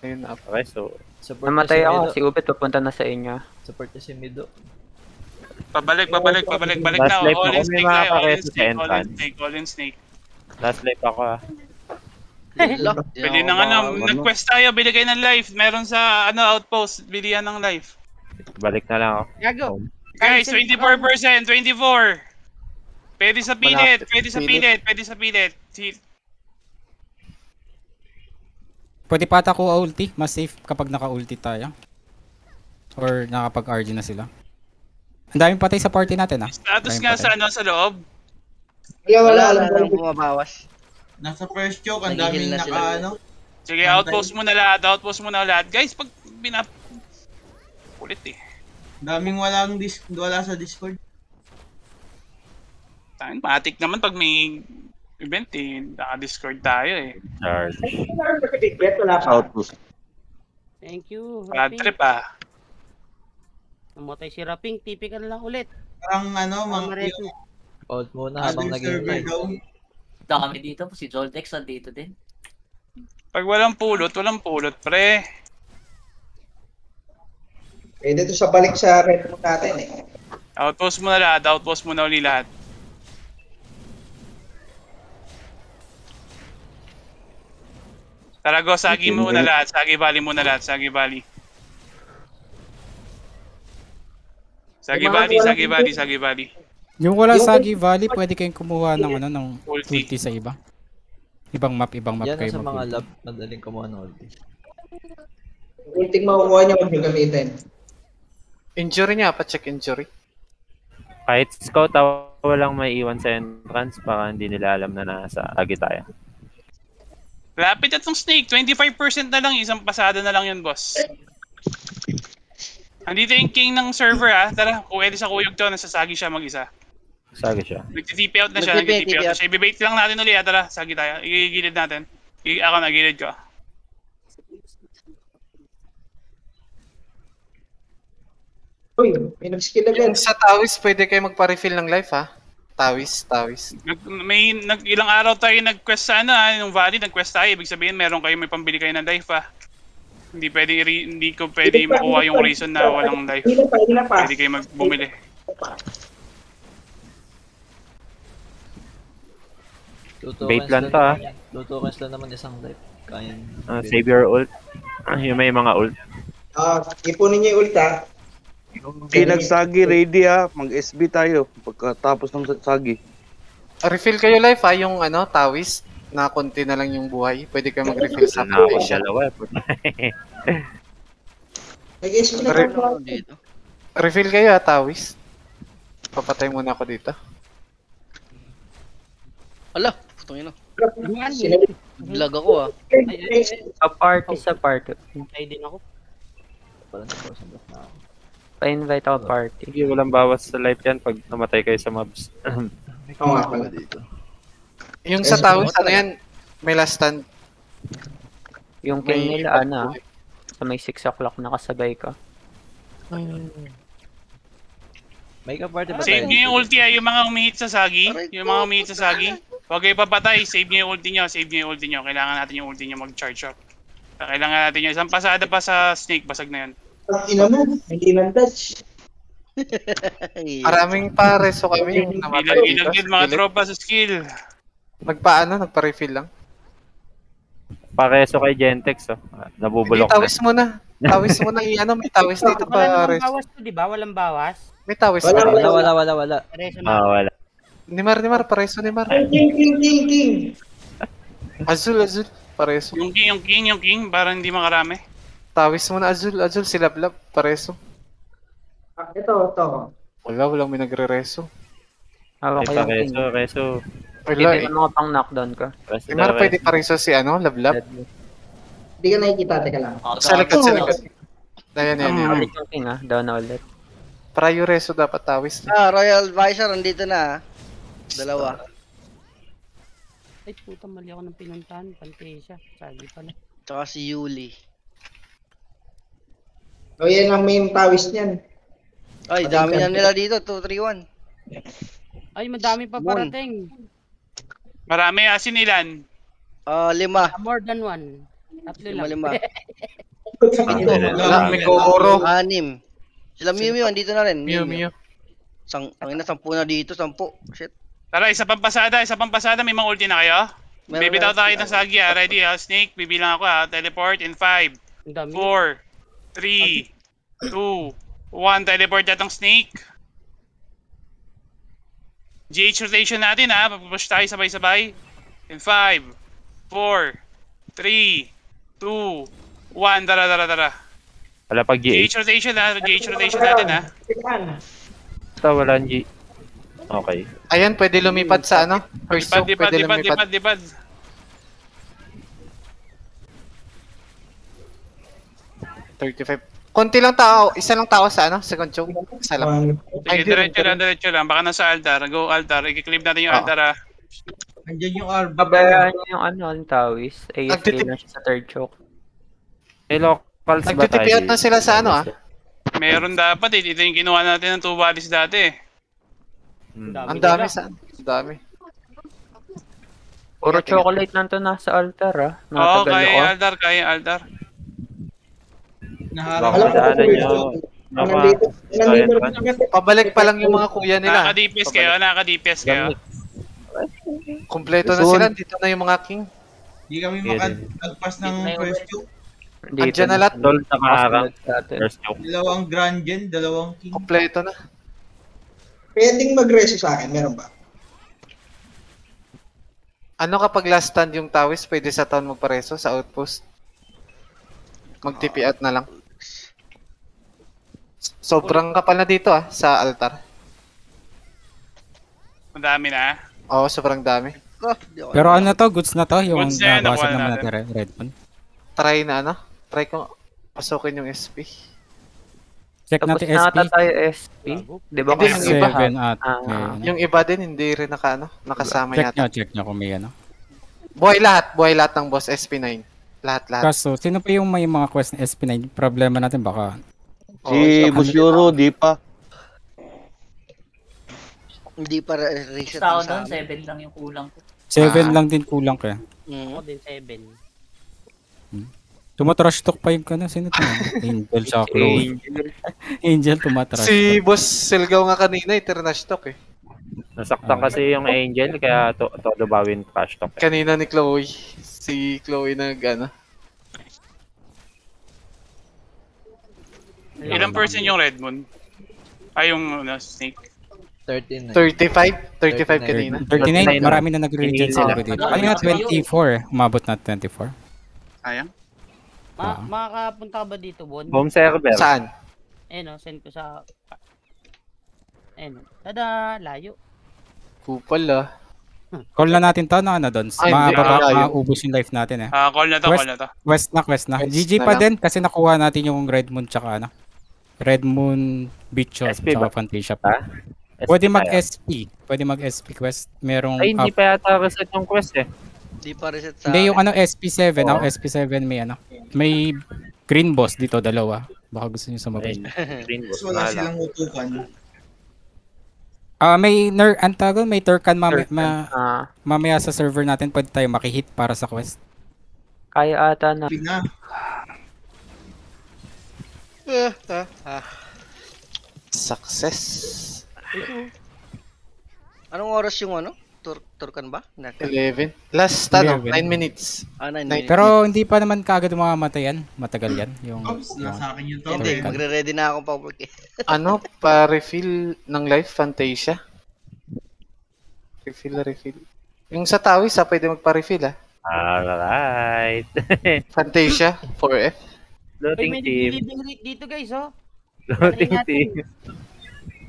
Ayun na. Peso. Support Namatay si ako, si Ubet papunta na sa inyo. Support niya si Mido. Pabalik, pabalik, pabalik, balik Last na. life All ako, in may snake mga tayo. All in kakeso sa snake, all in entrance. snake, all in snake. Last life ako ah. Na nga na, nag-quest tayo, bili kayo ng life. Meron sa ano outpost, bilihan ng life. Balik na lang ako. Gago. Guys, Cancel. 24%, 24. Pwede sa pilit, Malapit pwede sa pilit. pilit, pwede sa pilit. Si- Pwede pa ata ko ulti. Mas safe kapag naka-ulti tayo. Or nakapag-RG na sila. Ang daming patay sa party natin ah. Status nga sa ano sa loob. Wala, wala, Wala, wala bumabawas. Nasa first choke, ang daming na naka ano. Sige, outpost muna lahat, outpost muna lahat. Guys, pag binap... Kulit eh. Daming walang dis wala sa Discord. Tangin, matik naman pag may event eh. Naka-discord tayo eh. Charge. Outpost. Thank you. Bad trip ah. Namatay si Raping. Typical lang ulit. Parang ano, mga Mareso. Hold muna habang. Punta kami dito, si Joldex nandito din. Pag walang pulot, walang pulot, pre. Pwede to sa balik sa red moon natin eh. Outpost muna lahat, outpost muna uli lahat. Tara go, Sagi muna lahat, Sagi Valley muna lahat, Sagi Valley. Sagi Valley, Sagi Valley, Sagi Valley. Yung wala Yung- Sagi Valley, pwede kayong kumuha ng ano ng Ulti. ulti sa iba. Ibang map, ibang map Yan kayo sa mga lab, madaling kumuha ng ulti. Ulting makukuha niya niyo gamitin. Injury niya, pa-check injury. Kahit scout ah, walang may iwan sa entrance, baka hindi nila alam na nasa agi tayo. Lapit at tong snake, 25% na lang, isang pasada na lang yun, boss. Andito yung king ng server ah. Tara, pwede sa kuyog to, nasasagi siya mag-isa. Sagi siya. Nagtitipi out na siya, nagtitipi out na siya. Ibibait lang natin ulit, ah. tara, sagi tayo. Igigilid natin. I- ako na, gilid ko. Uy, may nag-skill agad. Yung sa Tawis, pwede kayo magpa-refill ng life ha. Tawis, Tawis. Nag, may nag, ilang araw tayo nag-quest sa ano ah, nung valley nag-quest tayo, ibig sabihin meron kayo may pambili kayo ng life ah. Hindi pwede i- hindi ko pwede makuha yung reason na walang life. Hindi na hindi na pa. Pwede kayo magbumili. Bait lang to, ah. tokens lang naman isang life. Kaya Ah, save your ult. Ah, yung may mga ult. Ah, ipunin niyo yung ulta. Hindi nagsagi, ready ha. Mag-SB tayo pagkatapos ng sagi. Refill kayo life ha, yung ano, tawis na konti na lang yung buhay. Pwede kayo mag-refill sa Na ako dalawa. Re- tayo. Dito. Refill kayo ha, tawis. Papatay muna ako dito. Ala, putong ina. Vlog ako ah. Sa party, sa party. Hintay din ako. Pa-invite ako party. Hindi, walang bawas sa life yan pag namatay kayo sa mobs. Oo nga pala. dito. Yung sa tawis, ano yan? May last stand. Yung May king nila, impact ano, sa may 6 o'clock nakasabay ka. May ka-party ba Save tayo? nyo yung ulti ah, yung mga umihit sa Sagi. Yung mga umihit sa Sagi. Huwag kayo papatay, save nyo yung ulti nyo, save nyo yung ulti nyo. Kailangan natin yung ulti nyo mag-charge up. Kailangan natin yung isang pasada pa sa snake, basag na yun. Ang ina mo, hindi man touch. Maraming pareso kami yung namatay. Ilag-ilag yun mga tropa sa skill. Nagpaano, nagpa-refill lang. Pareso kay Gentex, oh. Ah, Hindi, Nabubulok na. tawis muna. Tawis muna i-ano, may tawis dito Wala namang pares. bawas to, di ba? Walang bawas. May tawis Wala, pa. Wala, wala, wala, wala. Pareso Ah, na. wala. Nimar, Nimar, pareso Nimar. King, king, king, king. Azul, azul, pareso. Yung king, yung king, yung king, para hindi makarami. Tawis muna, azul, azul, silablab, pareso. Ah, Ito, ito. Wala, walang may nagre-reso. Hawak Ay, ko yung king. pareso, reso. Wala eh. mo pang knockdown ka. Nimar, daw, pwede reso. pareso si ano, lablab. Hindi ka nakikita, teka lang. Sa likod, sa likod. Ayan, ayan, ayan. Ulit yung king ah, down na ulit. Prayo reso dapat tawis. Ah, Royal Advisor, andito na ah. Dalawa. Ay, puta, mali ako ng pinuntahan. Pantay siya. Sagi pala. Tsaka si Yuli. O yan ang main tawis niyan. Ay, dami na nila dito. 2-3-1. Ay, madami pa Moon. Marami, asin ilan? Ah, lima. Ah, More than one. Tatlo Lima, lang. lima. Wala, may Gogoro. Anim. Sila Miu Miu, andito na rin. Miu, Miu. Sang, ang ina, sampu na dito, sampu. Shit. Tara, isa pang pasada, isa pang pasada, may mga ulti na kayo? Meron Bibitaw na. tayo ng Sagi ah, ready ah, snake, bibilang ako ah, teleport in 5, Ang dami. 4, 3, 2, 1, teleport datang snake. GH rotation natin ha, push tayo sabay-sabay. In 5, 4, 3, 2, 1, tara tara tara. Wala pag G8. GH rotation ha, GH rotation natin ha. Basta wala ang G. Okay. Ayan, pwede lumipat sa ano? First Lipad, lipad, pwede lipad, lumipat. lipad, lipad. Thirty-five. Konti lang tao, isa lang tao sa ano? Second choke. Isa lang. Sige, diretso lang, diretso lang. Baka nasa altar. Go altar. I-clip natin yung altar ah. Andiyan yung Arb. Pabayaan niyo yung ano, ang tawis. AFK Nagtitip- na siya sa third choke. May locals ba tayo? Nagtitipiat na sila sa ano ah. Meron dapat eh. Dito yung kinuha natin ng two bodies dati eh. Hmm. Ang dami sa ano. Ang dami. Puro chocolate lang to nasa altar ah. Oo, Natagal kaya yung altar, kaya yung altar. Naharap Baka daanan nyo. Nandito, nandito kami. Pabalik pa lang yung mga kuya nila. Nakaka-DPS kayo, nakaka-DPS kayo. Kompleto na sila. Dito na yung mga king. Di kami makagpas ng first. Dito Andyan na lahat. Dol sa kaharang. Dalawang Grand Gen, dalawang King. Kompleto na. Pwedeng mag-reso sa akin, meron ba? Ano kapag last stand yung tawis, pwede sa town magpareso sa outpost? Mag-TP out na lang. Sobrang kapal na dito ah, sa altar. Ang dami na. Oo, sobrang dami. Pero ano to, goods na to, yung Goods na nabasag nakuha naman natin. natin Red, Red Moon. Try na ano? Try ko pasukin yung SP. Check Tapos natin na SP. ata tayo SP. Di ba Hindi, kung yung iba. 7 at Ah, may ano. Yung iba din hindi rin naka ano, nakasama Check yata. nyo, check nyo kung may ano. Buhay lahat, buhay lahat ng boss SP9. Lahat lahat. Kaso, sino pa yung may mga quest na SP9? Problema natin baka Si Busyuro, di pa. Hindi pa re- reset Basta ako sa doon, amin. 7 lang yung kulang ko. 7 Ah. lang din kulang kaya. Mhm. Ako din, seven. Tumatrash talk pa yung kano, sino to? Angel sa Chloe. Angel tumatrash Si talk. boss Silgaw nga kanina, internash talk eh. Nasaktan kasi yung Angel, kaya to todo bawin trash talk. eh. Kanina ni Chloe. Si Chloe nag ano. Ilang percent yung Red Moon? Ay, yung ano, Snake. 39. 35? 35 kanina. 39, marami na siguro sila. dito. Kanina 24, umabot na 24. Sayang. Ma makakapunta ka ba dito, Bon? Home server. Saan? Ayun, oh, send ko sa... Ayun, oh. tada, layo. Kupal ah. Call na natin to na ano Ah, maubos yung life natin eh. Ah, call na to, West- call na to. West na, west na. West GG pa din kasi nakuha natin yung Red Moon tsaka ano. Red Moon Bicho SP tsaka ba? Fantasia pa. Pwede SP mag-SP. Pwede mag-SP quest. Merong Ay, hindi up- pa yata reset yung quest eh. Di pa reset sa Hindi yung ano SP7, Oo. ako SP7 may ano. May green boss dito dalawa. Baka gusto niyo sumabay. Green boss, wala silang utukan. Ah, may ner antagon, may Turkan mami- ma- Ah, mamaya sa server natin pwede tayo makihit para sa quest. kaya ata na. Pina. Success. Anong oras yung ano? Tur Turkan ba? Naka- 11. Last ano, 9 11. minutes. Ah, nine Nine- minutes. Pero hindi pa naman kagad mamamatay yan. Matagal yan. Yung, Oops, yung nasa akin yung to. Hindi, magre-ready na pa-work eh. ano, pa-refill ng life, Fantasia. Refill, refill. Yung sa Tawis, ah, pwede magpa-refill ah. Alright. Fantasia, 4F. Uy, Looting may team. living rate dito, guys, oh. Natin. team.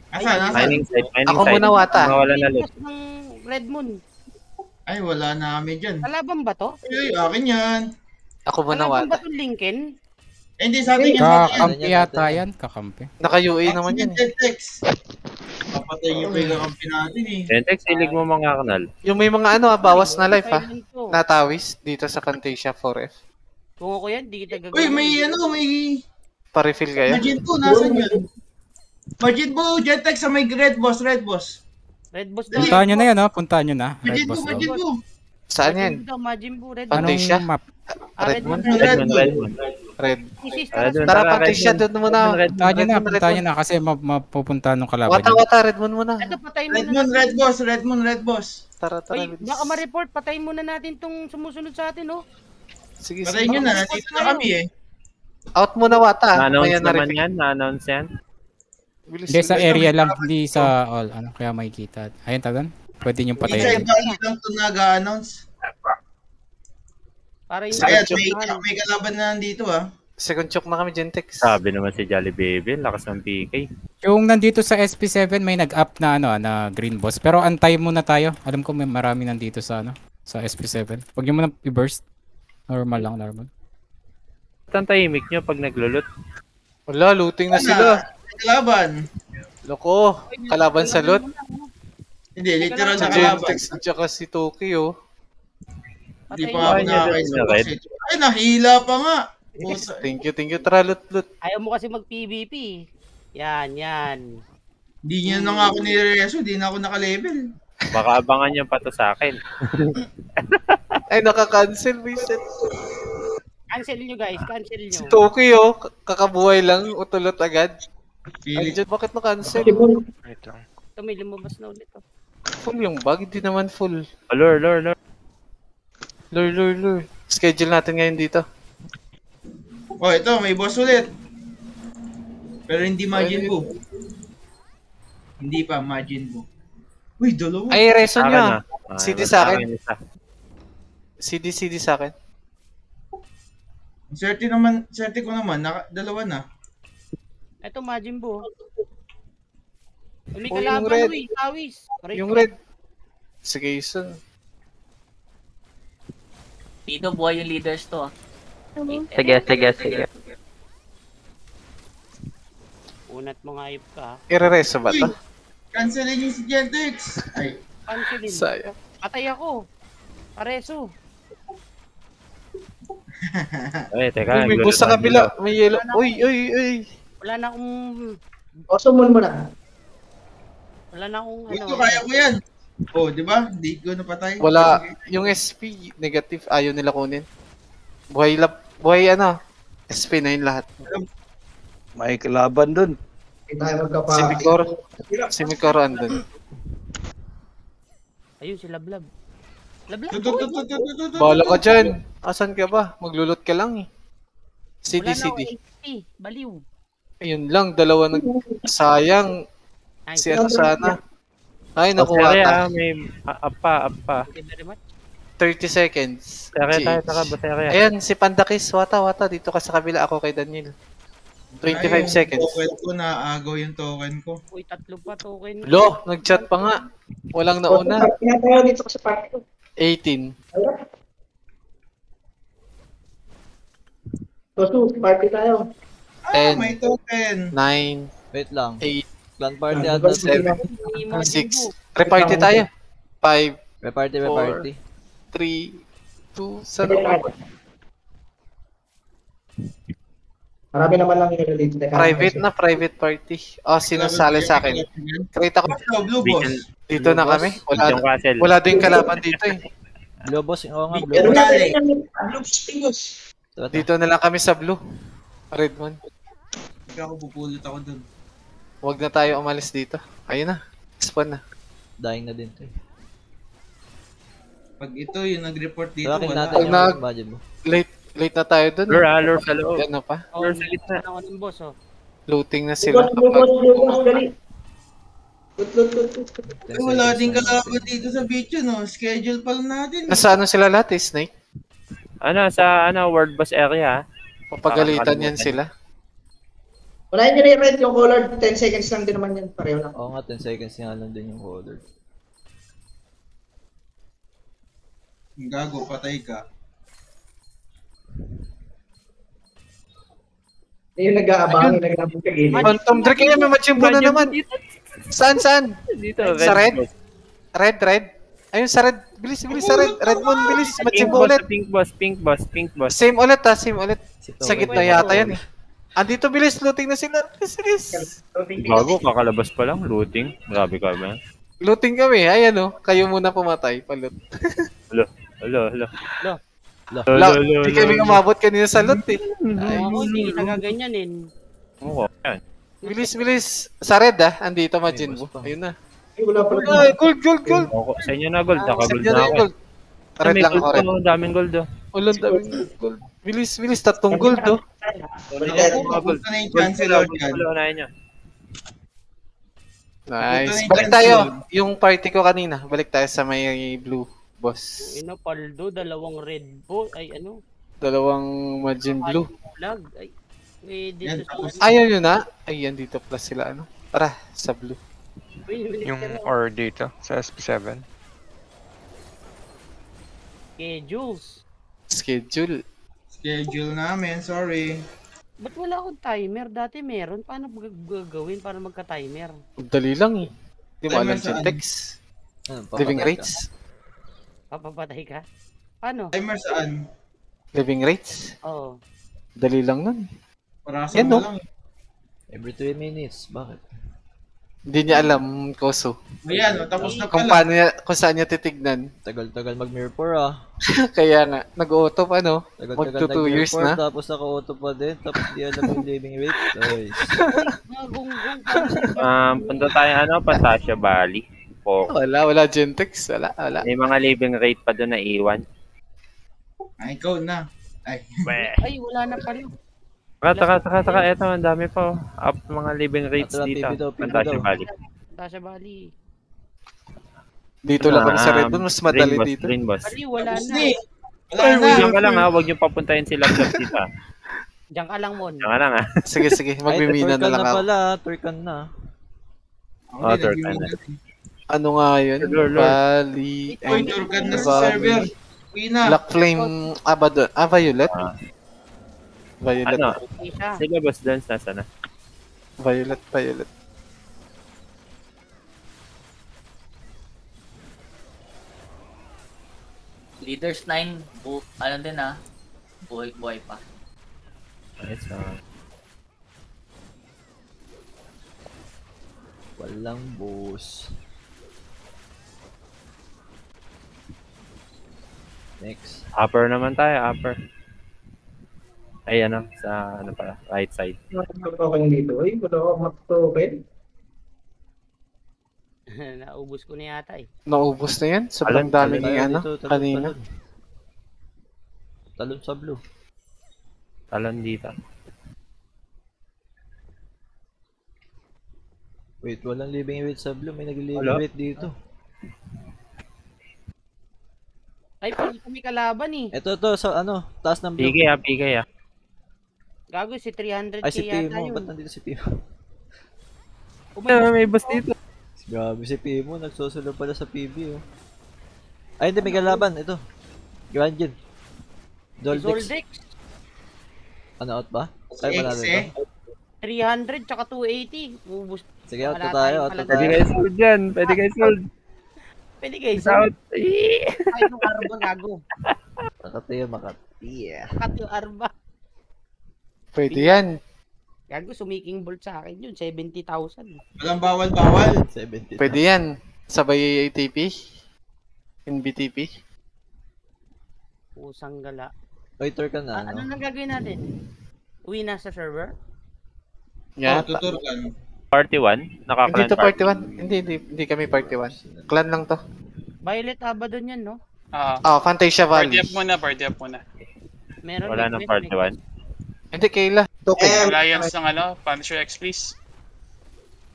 Asan, asan? Mining site, mining Ako site. muna, Wata. Mawala na loot. Ng Red Moon. Ay, wala na kami dyan. Kalaban ba to? Ay, akin yan. Ako muna, Kalaban ba Wata. to Lincoln? Eh, Hindi, sa atin yan. Kakampi yata yan. Kakampi. Naka-UA naman yan. eh. Text. Papatay yung kakampi natin eh. Gentex, ilig mo mga kanal. Yung may mga ano, ah, bawas na life ah. Silent to. Natawis dito sa Fantasia 4F. Kung ako yan, di kita gagawin. Uy, may ano, may... Pa-refill kayo? Margin po, nasan yun? Margin po, Jetex sa may red boss, red boss. Red Boss daw. Puntahan nyo na yan, oh. Puntahan nyo na. Margin po, margin po. Saan yan? Majin Buu, Red Ano? Anong map? Ah, Red Moon? Red Red Moon. Moon, Red Moon. Red. Isis, Red Moon, Tara, Fantasia, Moon. doon muna. Puntahan nyo na, puntahan nyo na kasi ma- mapupuntahan ng kalaban Wata, wata, red moon muna. Ito, patayin Red muna moon, natin. red boss, red moon, red boss. Tara, tara. Baka ma-report, patayin muna natin tong sumusunod sa atin, oh. Sige, Patay nyo na, nandito na kami eh. Out muna, wata. Na-announce naman yan, na-announce yan. Hindi, sa area lang, hindi sa all. Ano, kaya makikita. Ayun, tagan. Pwede nyo patayin. Valley lang ito nag-announce. Para yung... Kaya may, may kalaban na nandito ah. Second choke na kami, Gentex. Sabi naman si Jolly Baby, lakas ng PK. Yung nandito sa SP7 may nag-up na ano na green boss. Pero antay muna tayo. Alam ko may marami nandito sa ano sa SP7. Huwag niyo muna i-burst. Normal lang, normal. Ba't ang tahimik nyo pag naglulot? Wala, looting na sila. Kalaban. Loko, kalaban sa loot. Hindi, literal na kalaban. Gentex at saka si Tokyo. Hindi Patayin pa mo. ako Ay, niya nakakaisa din na red. Ay, nahila pa nga. Thank you, thank you. Tara, loot, loot. Ayaw mo kasi mag-PVP. Yan, yan. Hindi niya na nga ako nirereso, di na ako naka-level. Baka abangan nyo pa to sa akin. Ay, naka-cancel, Vincent. Cancel nyo guys, cancel nyo. Si Tokyo, kakabuhay lang, utulot agad. Ay, dyan, bakit na-cancel? Ito may lumabas na ulit. Oh. Full yung bug, hindi naman full. Lure, lure, lure. Lure, lure, lure. Schedule natin ngayon dito. Oh, ito, may boss ulit. Pero hindi Majin Buu. Hindi pa, Majin Buu. Uy, dalawa. Ay, reso niya. na. Ah, CD sa akin. isa. CD, CD sa akin. Swerte naman, swerte ko naman, naka, dalawa na. Ito Majin Buu. May Oh, yung kalaban red. mo eh, Tawis. Correct, Yung red. Sige, Ison. Dito, buhay yung leaders to. ah. Sige, sige, sige. Unat mo nga ayop ka. Ire-reso ba to? Cancelin yung si Gentex. Ay, Cancelin. Sayang. Patay ako. Pareso. Ay, teka. Uy, may bus sa na kabila. May yellow. Uy, uy, uy. Wala na akong... O, summon mo na. Wala na akong ano. ito, kaya ko yan. Oh, di ba? Di ko napatay. Wala. Yung SP, negative, ayaw nila kunin. Buhay lap, buhay ano. SP na yun lahat. May kalaban dun. Hindi tayo magkapa. Si Mikor. Si Mikor andun. Ayun, si Lablab. Lablab. Bahala ka dyan. Asan ka ba? Maglulot ka lang eh. CD, Wala na. Baliw. Ayun lang, dalawa nag... Sayang. Si ano sana. Ay, nakuha ta. ah, may up pa, up pa. Thank you very much. 30 seconds. Sere tayo, taka, bossere. Ayan, si Pandakis. Wata, wata. Dito ka sa kabila. Ako kay Daniel. 25 Ay, seconds. Token ko na agaw yung token ko. Uy, tatlo pa token. Lo, nag-chat pa nga. Walang nauna. Pinatayo dito sa party ko. 18. Tosu, party tayo. Ah, 10, may token. 9, Wait lang. 8, Clan party diba? 7, 6. Reparty tayo. 5, May party, may Four. party. 3, 2, sa loob. Marami naman lang yung relate. Teka, Private na, private party. Oh, sinasali sa akin. Kita ko. Basta, Blue Boss. Dito na kami. Wala, wala din kalaban dito eh. Blue boss, oo nga, blue boss. Dito na lang kami sa blue. Redmond. Hindi ako pupulot ako dun. Huwag na tayo umalis dito. Ayun na. Spawn na. Dying na din to eh. Pag ito yung nag-report dito, wala. Pag yung nag- budget mo. Late na tayo dun. Lure, ah, lure sa loob. Ano pa? Oh, Lure sa gitna. ako ng boss, oh. Looting na sila. boss, blue boss, dali. Loot, loot, loot, loot. Ay, wala din kalaban dito sa video, no? Schedule pa lang natin. Nasa ano sila lahat eh, Snake? Ano, sa ano, world boss area. ah. Papagalitan yan sila. Na yung red, yung color. 10 seconds lang din naman yan. Pareho lang. Oo nga, 10 seconds nga lang din yung holder. Gago, patay ka. Yung nag-aabang, yung nag-aabang gilid. Phantom Drake, ayan, may machimbo na naman. Saan, saan? Dito, Sa red? Red, red. Ayun, sa red. Bilis, bilis, sa red. Red moon, bilis. Boss, ulit. pink boss, pink boss, pink boss. Same ulit ha, same ulit. Sa gitna yata yan eh. Andito bilis, looting na sila. Bilis, bilis. Bago, kakalabas pa lang, looting. Grabe ka ba? Looting kami, ayan oh. Kayo muna pumatay, palut. Alo, alo, alo. Lo. Lo. La, alo, di alo, kami umabot kanina sa loot eh. Ako, hindi kita gaganyanin. Oo, yan. Bilis, bilis. Sa red ah, andito Majin Buu. Ayun na. Ay, wala. Ay, gold, gold, gold. Sa inyo na gold, Sa naka-gold na ako. Ah, Red lang ako, red. pa, daming gold oh. Ulan, daming gold. Bilis, bilis. Tatlong gold oh. Papunta na yung chancellor Gold dyan. Nice. Punta Balik tayo. Yung party ko kanina. Balik tayo sa may blue boss. Ino, paldo, dalawang red po. Ay, ano? Dalawang Majin Blue. Flag. Ay, pwede Yan, to sa ano. Ayaw nyo na? Ayan, dito plus sila ano. Tara, sa blue. Yung or dito sa SP7. Schedules. Schedule. Schedule namin, sorry. Ba't wala akong timer? Dati meron. Paano gag- gagawin para magka-timer? Dali lang eh. Di mo alam syntax. Ano, Living papatay ka? rates. Papapatay ka? Paano? Timer saan? Living rates. Oo. Dali lang nun. Parasan Yan, mo no? lang. Every 3 minutes. Bakit? Hindi niya alam, Koso. Ayan, oh, tapos na Kung pala. paano niya, kung saan niya titignan. Tagal-tagal mag-mirror ah. Kaya nga, nag-auto pa no? Tagal-tagal Magto 2 years na. Tapos naka-auto pa din. Tapos di alam yung living rate. Guys. Magunggong Um, punta tayo ano, Pantasya Valley. Po. Wala, wala Gentex. Wala, wala. May mga living rate pa doon na iwan. Ay, ikaw na. Ay. Ay, wala na pala. Taka, taka, taka, taka, eto, ang dami pa. oh. Up mga living rates Tara, dito. Pantasya daw. Valley. Tasha Bali. Dito lang kami sa Red Um, Bull, mas madali Green Boss, dito. Green Boss. Wala na. Wala Ay, na. wala. Diyan ka lang ha, huwag niyo papuntahin sila club dito. ah. Diyan ka lang, Mon. Diyan ka lang ha. Sige, sige. Ay, Magmimina na Turkan lang na ako. pala. Turkan na. Ako Oh, din, third nag-iwan time na. Ano nga yun? Bali. Uy, turkan na sa server. Uwi na. Black Flame, ah, ba doon? Ah, Violet? Ah. Violet. Ano? Sige, boss dance, nasa na? Violet, Violet. Leaders 9, bu ano din ah. Buhay, buhay pa. Nice, ah. Walang boss. Next. Upper naman tayo, upper. Ay, ano, sa, ano pala, right side. Token dito. Ay, wala ako mag-token. Naubos ko na yata eh. Naubos na yan? Sobrang dami ng ano, kanina. talon. Sa blue. Talon dito. Wait, walang living weight sa blue. May nag-living weight dito. Ay, pwede kami kalaban eh. Ito, to sa ano, taas ng blue. Pigay ah, pigay ah. Gago si 300k Ay, si yata yun. Ba't nandito si Pimo? Oh my God. may boss dito. Grabe si Pimo. Nagsusulo pala sa PB, oh. Ay, hindi. May kalaban. Ito. Granjin. Doldex. Zoldex, Ano, out ba? Ay, wala rin eh. to. 300 tsaka 280. Ubus. Sige, out tayo. Out palagay. Pwede tayo. kayo sold dyan. Pwede kayo sold. Pwede guys. Out. Ay, yung arba gago. Makati yun, Makati. Yeah. Cut yung arba. Pwede yan. Gago, sumiking bolt sa akin yun. 70,000. Walang bawal-bawal. 70. Pwede yan. Sabay ATP. NBTP. Pusang gala. Oy, tour ka Ah, na, ano ano? nang gagawin natin? Uwi na sa server? Yan. Oh, tutur ka. no? Party 1? Naka-clan Hindi to party. party 1. Hindi, hindi, hindi kami party 1. Clan lang to. Violet Abaddon yan, no? Ah, Oh, Fantasia party Valley. up muna, party up muna. Meron Wala nang party may 1. Hindi, Kayla. Token. Alliance ng ano, Punisher X, please.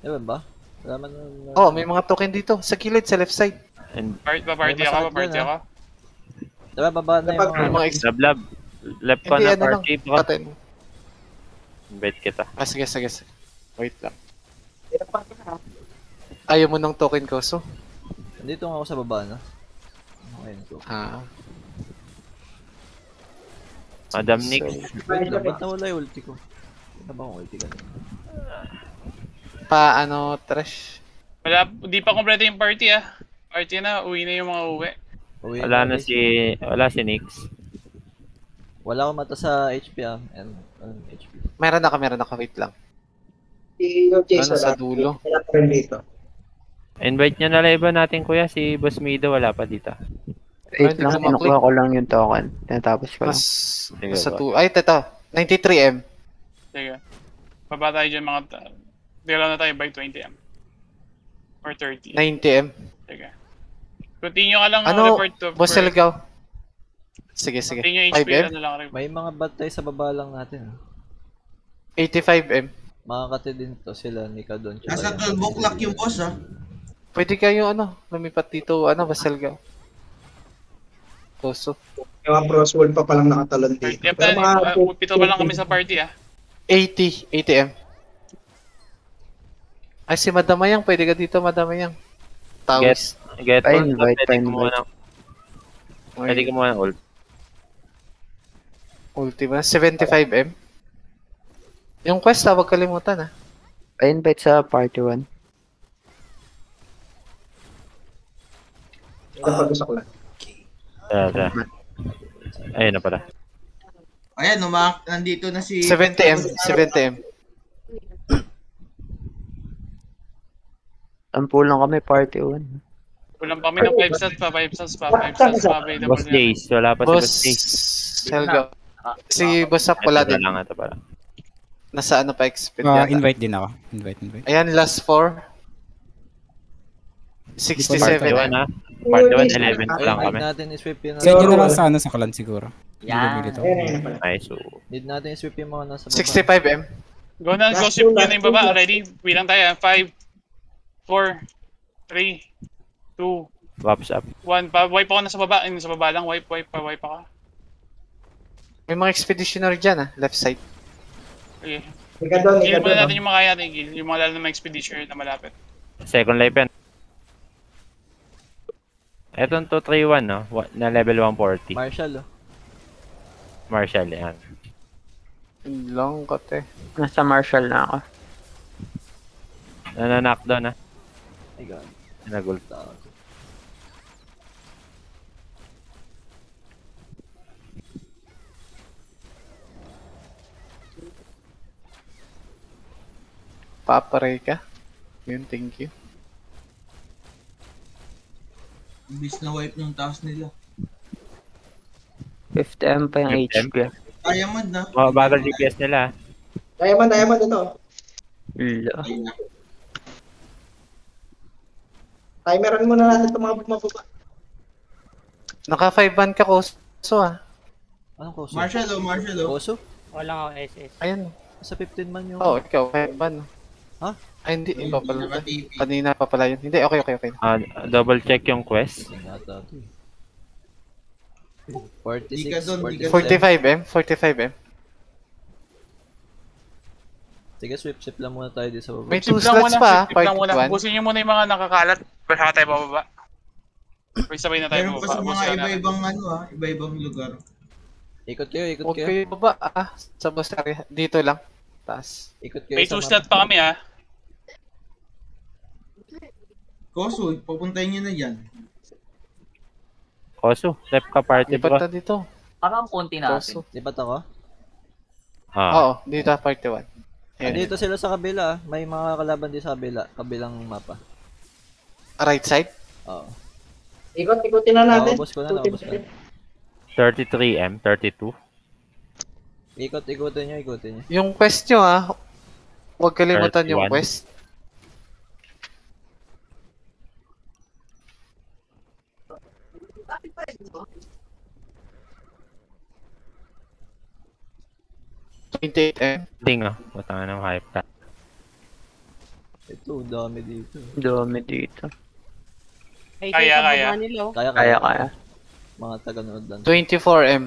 Ewan ba? Wala man. Oh, may mga token dito. Sa kilid, sa left side. And Part ba, party ako party ako? Diba, baba na yung mga... Ex- Lablab. Left ko na ano lang. party. Mo. invite kita. Ah, sige, sige, sige. Wait lang. Ayaw mo ng token ko, so. Nandito nga ako sa baba, no? Okay, go. Ah. Madam Nick. Wait lang, ba't nawala yung ulti ko? Ano ba akong ulti ka? Pa, ano, trash. Wala, di pa kompleto yung party ah. Party na, uwi na yung mga uwi. Uwi Wala na guys. si... Wala si Nix. Wala akong mata sa HP, ah. And, um, HP. Meron ako, meron ako. Wait lang. Si Jason Ano sa dulo? Dito. Invite nyo na lang iba natin kuya. Si Boss Mido wala pa dito. Wait Hindi lang, kinukuha ko lang yung token. Tinatapos ko lang. Mas, Sige, sa ba? tu- Ay, teta. 93M. Sige. Baba tayo dyan mga... ta- Dila na tayo by 20M. Or 30. 90M. Sige. Continue ka lang Ano, report to... Boss Elgaw. Sige, sige. Continue HP 5M? ano lang report. May mga batay sa baba lang natin, ah. 85M. Makakati din to sila ni Kadon. Nasa yung- 12 o'clock yung boss ah. Pwede kayo, ano, lumipat dito, ano, Boss Elgaw. Toso. Yung mga bros world pa palang nakatalon dito. Pero mga uh, pito pa lang kami sa party ah. 80. 80M. Ay, si Madamayang. Pwede ka dito, Madamayang. Tawis. Get Ay, ult. invite, Pwede ko invite. muna. Pwede ko muna ult. Ultima. 75M. Yung quest, ah, huwag kalimutan, ah. Pa-invite sa party 1. Kapag-usap lang. Tara. Ayun na pala. Ayan, umak nandito na si... 70M. 70M. Sampu lang kami, party 1. Kulang pa kami ng 5 stats pa, 5 stats pa, 5 stats pa Boss. Jace. Wala pa si Boss Jace. Elgaw. Si Boss Sap, wala Ito din. lang ito pala. Nasa ano pa expert Ah, yata. invite din ako. Invite, invite. Ayan, last 4. 67 Party 1 M. ha. Party 1, 11 Ay, lang need kami. natin i-sweep yun. Sige na lang sa ano sa kalan siguro. Pala. Nice. So, Need natin i-sweep yung mga nasa baba. 65M. Go na, go sweep na yung baba. Ready? Bilang tayo. 5, 4, 3, 2, Waps up. 1. Pa wipe ako na sa baba. Ayun, sa baba lang. Wipe, wipe, pa wipe ako. May mga expeditioner dyan ah, left side. Okay. Ika doon, ika doon. natin yung mga kaya natin, Gil. Yung mga lalo na mga expedition na malapit. Second life yan. Etong 231 no? Wa- Na level 140. Marshall, oh. Marshall yan. Long kote. Nasa Marshall na ako. Nananak doon ha. My God. Nagult. Paparay ka. Yun, thank you. Imbis na wipe ng taas nila. 50M pa yung 50M? HP. Diamond na. Oh, bagal DPS nila. Diamond, diamond ito. Na. Timeran muna natin itong mga bumababa. Naka 5 ban ka, Koso ah. Anong koso? Marshall oh, Marshall oh. Koso? Wala ako SS. Ayan. Sa 15 man yung... Oh, ikaw, 5 Ha? Ay, hindi. Iba pala. Kanina pa pala yun. Hindi, okay, okay, okay. Ah, double check yung quest. Yata to eh. Di ka 46, doon, di ka 45M? 45M? Sige, sweep sweep lang muna tayo dito sa baba. May two slots muna, pa, part muna. 1. Busin nyo muna yung mga nakakalat. Basta tayo bababa. Pwede sabay na tayo Meron pa bababa. sa mga Busin na natin. iba-ibang ano ah, iba-ibang lugar. Ikot kayo, ikot Huwag kayo. kayo baba, ah. Sa area. Dito lang. Taas. Ikot kayo May sa two slot pa kami ah. Koso, papuntahin nyo na yan. Koso, left ka party Lipat bro. na dito. Parang konti natin. Koso. Lipat ako? Ah. Oo, dito party 1. Ah, dito sila sa kabila ah. May mga kalaban din sa kabila. Kabilang mapa. Right side? Oo. Ikot-ikotin na natin. Naubos ko na, naubos ko na. 33M, 32. Ikot, ikutin nyo, ikutin nyo. Yung quest nyo ah. Huwag kalimutan yung 31. quest. Twenty-eight M. Ding ah. Matanga ng hype ka. Ito, dami dito. Dami dito. Ay, Kaya, kaya. nila, oh. Kaya, Kaya, kaya. kaya. Mga taga-nood lang. 24M.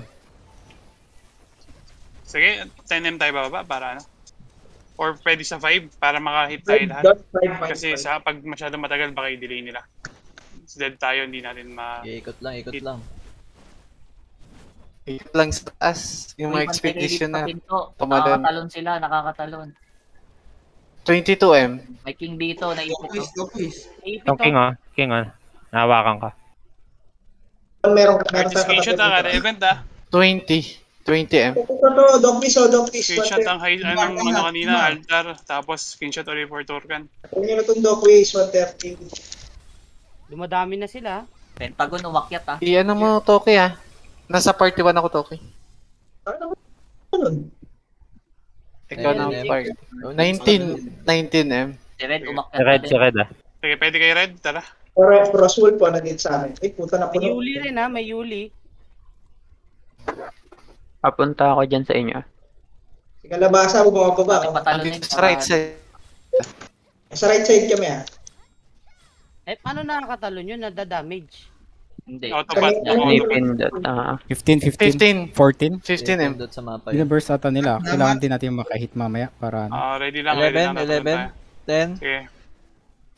Sige, 10M tayo bababa para ano. Or pwede sa 5 para makahit tayo lahat. Kasi sa pag masyado matagal baka i-delay nila. Dead tayo, hindi natin ma... Ikot lang, ikot lang. Ikot lang sa taas. Yung mga expedition na. tumalon. Nakakatalon sila, nakakatalon. 22M. May king dito, naipit ko. go Yung king ah. King ah. Nahawakan ka. Meron ka meron ka screenshot ang kada event ah. 20. 20M. Ito to, Dogfish o Dogfish. Screenshot ang high, anong ano kanina, altar, tapos screenshot ulit for Turkan. Kung nyo na itong Dogfish, 130. Dumadami na sila. Pentagon, umakyat ah. I-ano mo, Toki ah. Nasa party 1 ako, Toki. Ano? Ikaw na ang party. 19. 19M. Si Red, umakyat Si Red, si. Red ah. Sige, pwede kay Red, tara. Or Roswell po, nag sa amin. Ay, puta na May puno. Yuli rin ha, may Yuli. Papunta ako dyan sa inyo. Si Kalabasa, bumababa. Bakit patalon Dito yun? sa right side. Sa right side kami ah. Eh, paano nakakatalon yun? Nada-damage. Hindi. Autopat. Nipindot. Ah. 15, 15, 15. 14. 15M. Dot sa mapa yun. Burst ata nila. Kailangan din natin makahit mamaya para ano. Ah, ready lang, ready lang. 11, 11, 10, Sige,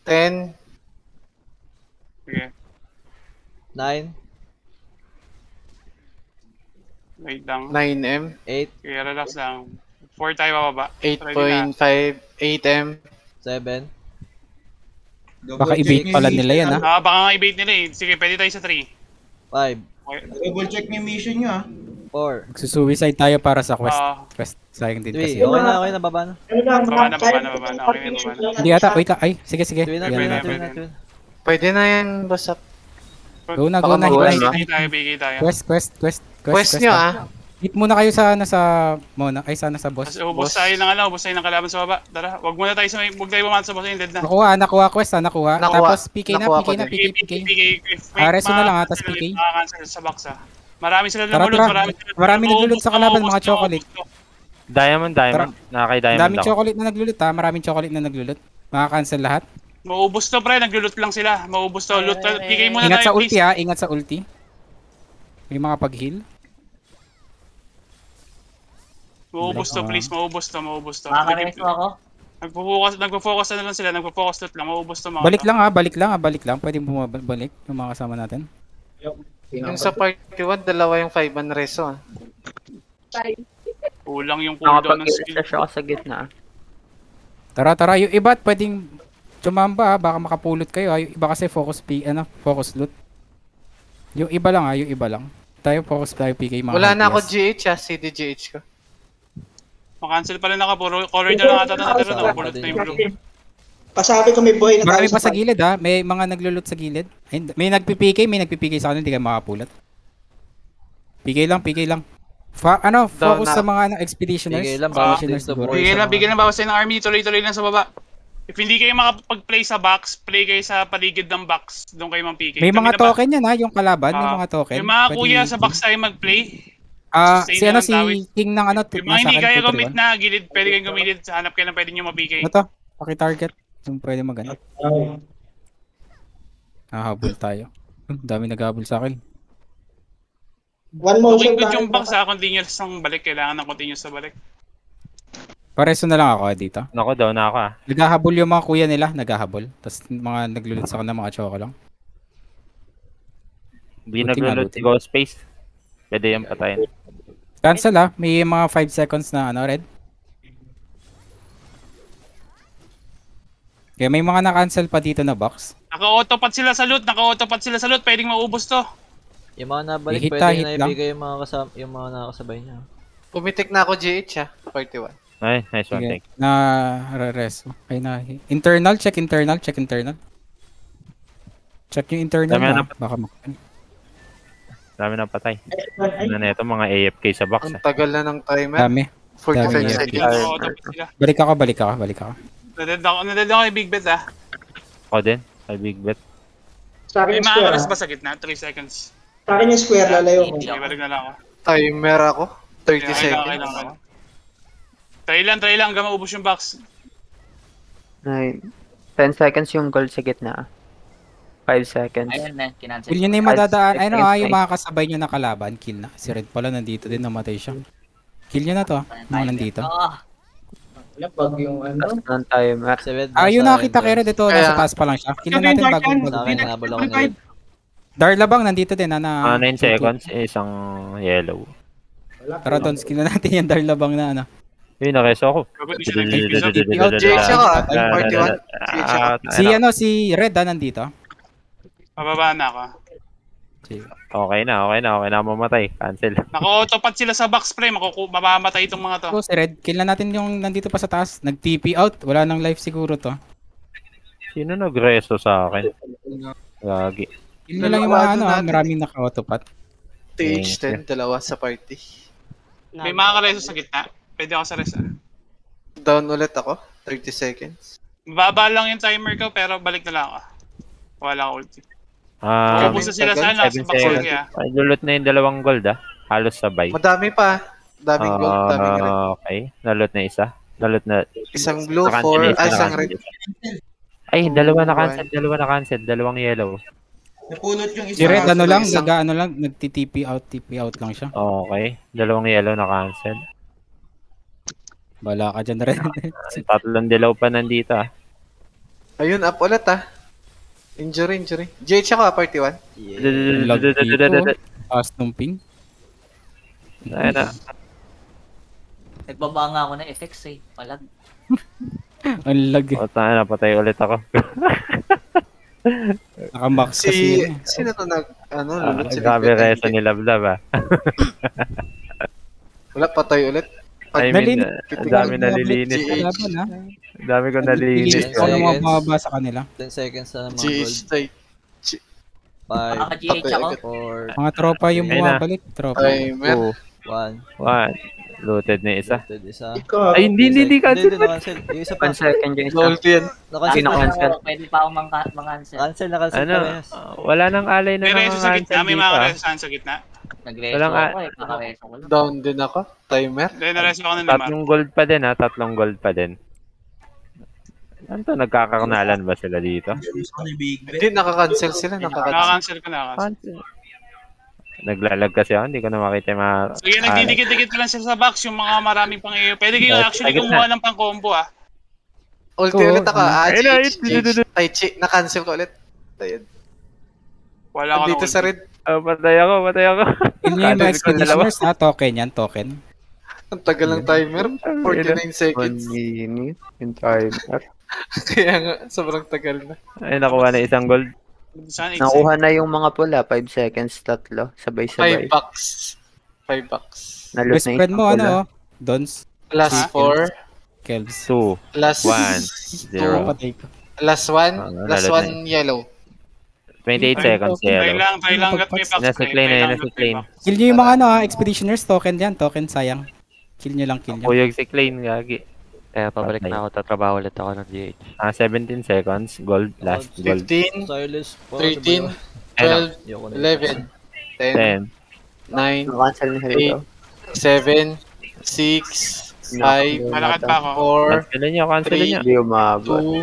10. sige. 9, Wait lang. 9M. 8, Sige, relax lang. 4 tayo bababa. Ready na. 8.5. 8M. 7, Double Baka i-bait nyo pala nila yan ha. Ah, baka nga i-bait nila eh. Sige, pwede tayo sa 3. 5, Double check nyo yung mission nyo ah. 4, Magsusuicide tayo para sa quest. Ah, Quest. Sayang din 3. kasi. Okay na, okay na, baba na. Ano na, baba na, baba na, baba na. Okay na, baba na. Hindi ata. Wait. Ay, sige, sige. Tuwin na, Yan tuwin na. na, tuwin na. Pwede na yan, boss up. Go na, go na. Bigay tayo, bigay tayo. Quest, quest, quest. Quest nyo na. ah. Hit muna kayo sa, ano, sa, muna. Ay, sana sa boss. Kasi ubos tayo ng ano, ubos tayo ng kalaban sa baba. Tara, wag muna tayo sa may, wag tayo bumanat sa boss, yung dead na. Nakuha, nakuha quest ha, nakuha. Nakuha. Tapos PK na, PK na. PK, PK. PK. Ah, reso na lang, ah, tas sila PK. makakancel sa box ah. Marami sila tara. marami sila. Marami naglulot sa kalaban, mga chocolate. Diamond, diamond. Nakakay diamond daming chocolate na naglulot ha. Maraming chocolate na naglulot. Makakancel lahat. Maubos to pre, naglulot lang sila. Maubos to, loot. PK muna Ingat sa tayo, ulti ha. Ingat sa ulti. May mga pag-heal. Maubos to, Ah. please. Maubos to, maubos to. Makakareso ako. Nagpo-focus, nagpo-focus na lang sila. Nagpo-focus loot lang. Maubos to mga Balik lang ha. Balik lang ha. Balik lang. Pwede bumabalik yung mga kasama natin. Yung sa party 1, dalawa yung 5 man reso ah. Kulang yung cooldown ng skill. Nakapag-refresh ako sa gitna. Tara, tara. Yung iba pwedeng tumamba ha. Baka makapulot kayo ha. Yung iba kasi focus P, ano, focus loot. Yung iba lang ha. Yung iba lang. Tayo focus tayo PK mga Wala na ako. GH ah. CDGH ko. Makancel pala naka puro color na lang ata na natira no. Bulot na yung blue. Pasabi ko may boy na Marami tayo pa sa gilid ha. May mga naglulot sa gilid. May nagpi-PK, may nagpi-PK sa kanila, hindi kayo makapulot. PK lang, PK lang. Fa ano, Down focus na. sa mga ano, expeditioners. PK lang, expeditioners dito, siguro. sa lang, bigyan lang bawas tayo ng army. Tuloy-tuloy lang sa baba. If hindi kayo makapag-play sa box, play kayo sa paligid ng box. Doon kayo mang PK. May Kami mga na ba- token yan ha, yung kalaban, may Ah, mga token. Yung mga Pwede- kuya sa box tayo mag-play. Ah, sustain si na ano si tawid. King ng ano, Yung mga nasa hindi akin, kaya 231. commit na gilid, pwede kayong gumilid. Hanap kayo ng pwede nyo ma-PK. Ano to? Paki-target. Yung pwede magano. Nahabol tayo. Ang dami naghahabol sa akin. One Looking motion good tayo. yung box ha. Continuous ang balik. Kailangan ng continuous sa balik. Pareso na lang ako eh, dito. Nako daw na ako ah. Naghahabol yung mga kuya nila, naghahabol. Tapos mga naglulot sa kanila, mga choco lang. Hindi si Ghost Space. Pwede yung patayin. Cancel ah, may mga 5 seconds na ano, red. Kaya may mga na-cancel pa dito na box. Naka-autopat sila sa loot. Naka-autopat sila sa loot. Pwedeng maubos to. Yung mga nabalik, Hit pwede na, na hit lang. ibigay yung mga, kasama, yung mga nakakasabay niya. Pumitik na ako GH ha. 41. Ay, nice one. Sige, Thank na re-res. Okay na. Internal, check internal, check internal. Check yung internal na. na- Baka mak- Dami na patay. Ano na ito, mga AFK sa box Ang ah. tagal na ng timer. Dami. 45 Dami. seconds. Balik ako, balik ako, balik ako. Nadad ako, nadad ako kay Big Bet ha. Ako din. Ay, big bet. Sa akin May yung square. oras ah. ba sa gitna? 3 seconds. Sa akin yung square, lalayo ko. Okay, balik na lang ako. Timer ako. 30 Okay, okay lang, okay seconds. lang, okay lang. Try lang, try lang hanggang maubos yung box. 9. 10 seconds yung gold sa gitna. 5 seconds. Ayun na, kinancel. Kill nyo na yung madadaan. Ay no, seconds, ah, yung mga kasabay nyo na kalaban, kill na. Si Red pala nandito din, namatay siya. Kill nyo na to, mga nandito. Ah, Wala, pag yung ano. Timer. Si Red, Ah, yun nakita kay Red, ito, Kaya- nasa taas pa lang siya. Kill na natin Dark bago Hand, bago. Sa akin, nabol ako nandito din, ah, na... Mga 9 seconds, isang yellow. Tara, Tons, kill na natin yung Darla bang na ano. Yun, nakeso ako. Bago di siya nag-episode. GH ako ah. 41. GH ako. Ah, Si ano, si Red ah, nandito. Pababa na ako. Okay na, okay na, okay na mamatay. Cancel. Naka-autopat sila sa box pre. Makuku mamamatay itong mga to. So, si Red, kill na natin yung nandito pa sa taas. Nag-TP out, wala nang life siguro to. Sino nagreso sa akin? Gagi. Kill nyo lang yung mga ano, ah, maraming naka-autopat. TH10, dalawa sa party. May mga kareso sa gitna. Pwede ako sa res ah. Down ulit ako. 30 seconds. Baba lang yung timer ko pero balik na lang ako. Wala ako ulti. Ah, Ubus na sila sa ano, sa 7 box seconds. area. Ay, lulot na yung dalawang gold ah. Halos sabay. Madami pa. Daming gold, daming red. Ah, okay. Nalot na isa. Nalot na. Isang blue, Nakancel four, na isa, ah, isang red. isa. Ay, dalawa na cancel, dalawa na cancel, dalawang yellow. Napulot yung isa. Si Red, ano lang, isang- nag ano lang, nag-TP out, TP out lang siya. Okay. Dalawang yellow na cancel. Bala ka dyan, Red. Tatlong dilaw pa nandito ah. Ayun, up ulit ah. Injury, injury. GH ako party 1. Lag dito. Taas nung ping. Ayun na. Nagbaba nga ako ng effects eh. Palag. Ang lag. O, tayo na, patay ulit ako. Naka-max kasi Si, yun eh. sino to nag, ano, Ah, lulot si Grabe reso ni Lablab ah. Wala, patay ulit. I mean, uh, ang dami nalilinis. Ha. Ang dami ko nalilinis. Ako ng mga bumaba sa kanila. 10 seconds na mga gold. tay. 5, Naka-GH ako. 4, Mga tropa yung na. bumabalik. Tropa. Timer. 1. One. Looted na isa. Looted isa. Ikaw, Ay, hindi, hindi, hindi, cancel. hindi, na-cancel. Yung isa pa. 1 second yung isa. Gold yan. Na-cancel Hindi na. na-cancel. Pwede pa akong mga cancel. Cancel, na-cancel Ano? ah, wala nang alay na May reso sa gitna. cancel May dito mga ah. kareso sa gitna. Nagreso Walang ako a- eh. Kakareso ko lang. Down din ako. Timer. Dahil nareso ako ng lima. Tatlong gold pa din ha. Tatlong gold pa din. Ano to? Nagkakakunalan ba sila dito? Ko. Hindi, nakakancel sila. Nakakancel. Naka-cancel ko na. cancel. Naglalag kasi ako. Hindi ko na makita yung mga... Sige, nagdidikit-dikit ko lang sila sa box. Yung mga maraming pang iyo. Pwede kayo Yes, actually kumuha ng pang combo ah. Ulti Oo, ulit ako. Ah, Ayun ayun. Ay, chi. Na-cancel ko ulit. Ayun. Wala ako Dito sa red. Oh, patay ako, patay ako. Nyo yung mga expeditioners ha. Token yan, token. Ang tagal ng timer. 49 seconds. minute yung timer. Kaya nga, sobrang tagal na. Ay, nakuha na isang gold. Nakuha na yung mga pula. 5 seconds, tatlo. 5 Sabay-sabay. bucks. 5 bucks. Nalot Best na friend mo, pula. ano, oh. Dons, Last Ah. 4. Kelvs. Two, Last one, zero. Patay ka. Last Ah, 1. Last lalo 1 yellow. 28 seconds Try yellow. lang, try lang gat may box. Nasa Try eh, lang nasa box. Kill nyo yung mga ano ha, expeditioners, token yan, token sayang. Kill nyo lang, kill nyo. Kuyog si Klein, gagi. Kaya pabalik na ako, tatrabaho ulit ako ng GH. Ah, 17 seconds, gold, last gold. 15. Silas po. 13. Ayun 12. Ayoko na. 11. 10. 10, 9. Na-cancel ni Hello. 7. 6. Five, Malakad pa ako. four, Cancelin nyo, cancelin three, nyo. Hindi umabot. two,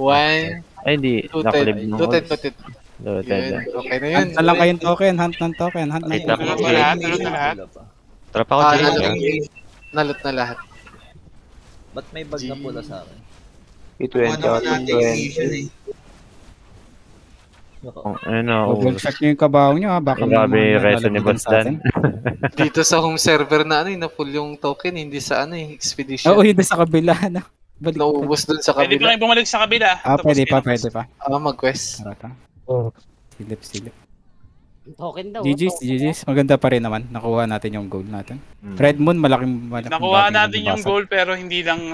one, Ay, hindi. Naklib mo. Looted, looted. Looted. Yun, okay na yun. Hunt na lang kayong token, hunt ng token, hunt ng lang. Tulot na token. lahat, tulot na lahat. Trap ako, Ah, Jay. nalot, nalot na lahat. Ba't may bag na pula sa akin? P20 Ano out naman of natin 20. station eh. Oh, ano, Double check nyo yung kabaho nyo ha, baka may Grabe reso ni Boss. Dan. Dito sa home server na ano, eh, na full yung token, hindi sa ano eh, expedition. Oo, yun sa kabila na. Balik. Naubos dun sa Pwede pa kabila. kayo bumalik sa kabila. Ah, pwede pa, pwede pa. Ah, mag-quest. Harata. Oh. Silip, silip. Token daw. GG's, token. GG's. Maganda pa rin naman. Nakuha natin yung goal natin. Hmm. Red Moon, malaking, malaking Nakuha natin yung goal pero hindi lang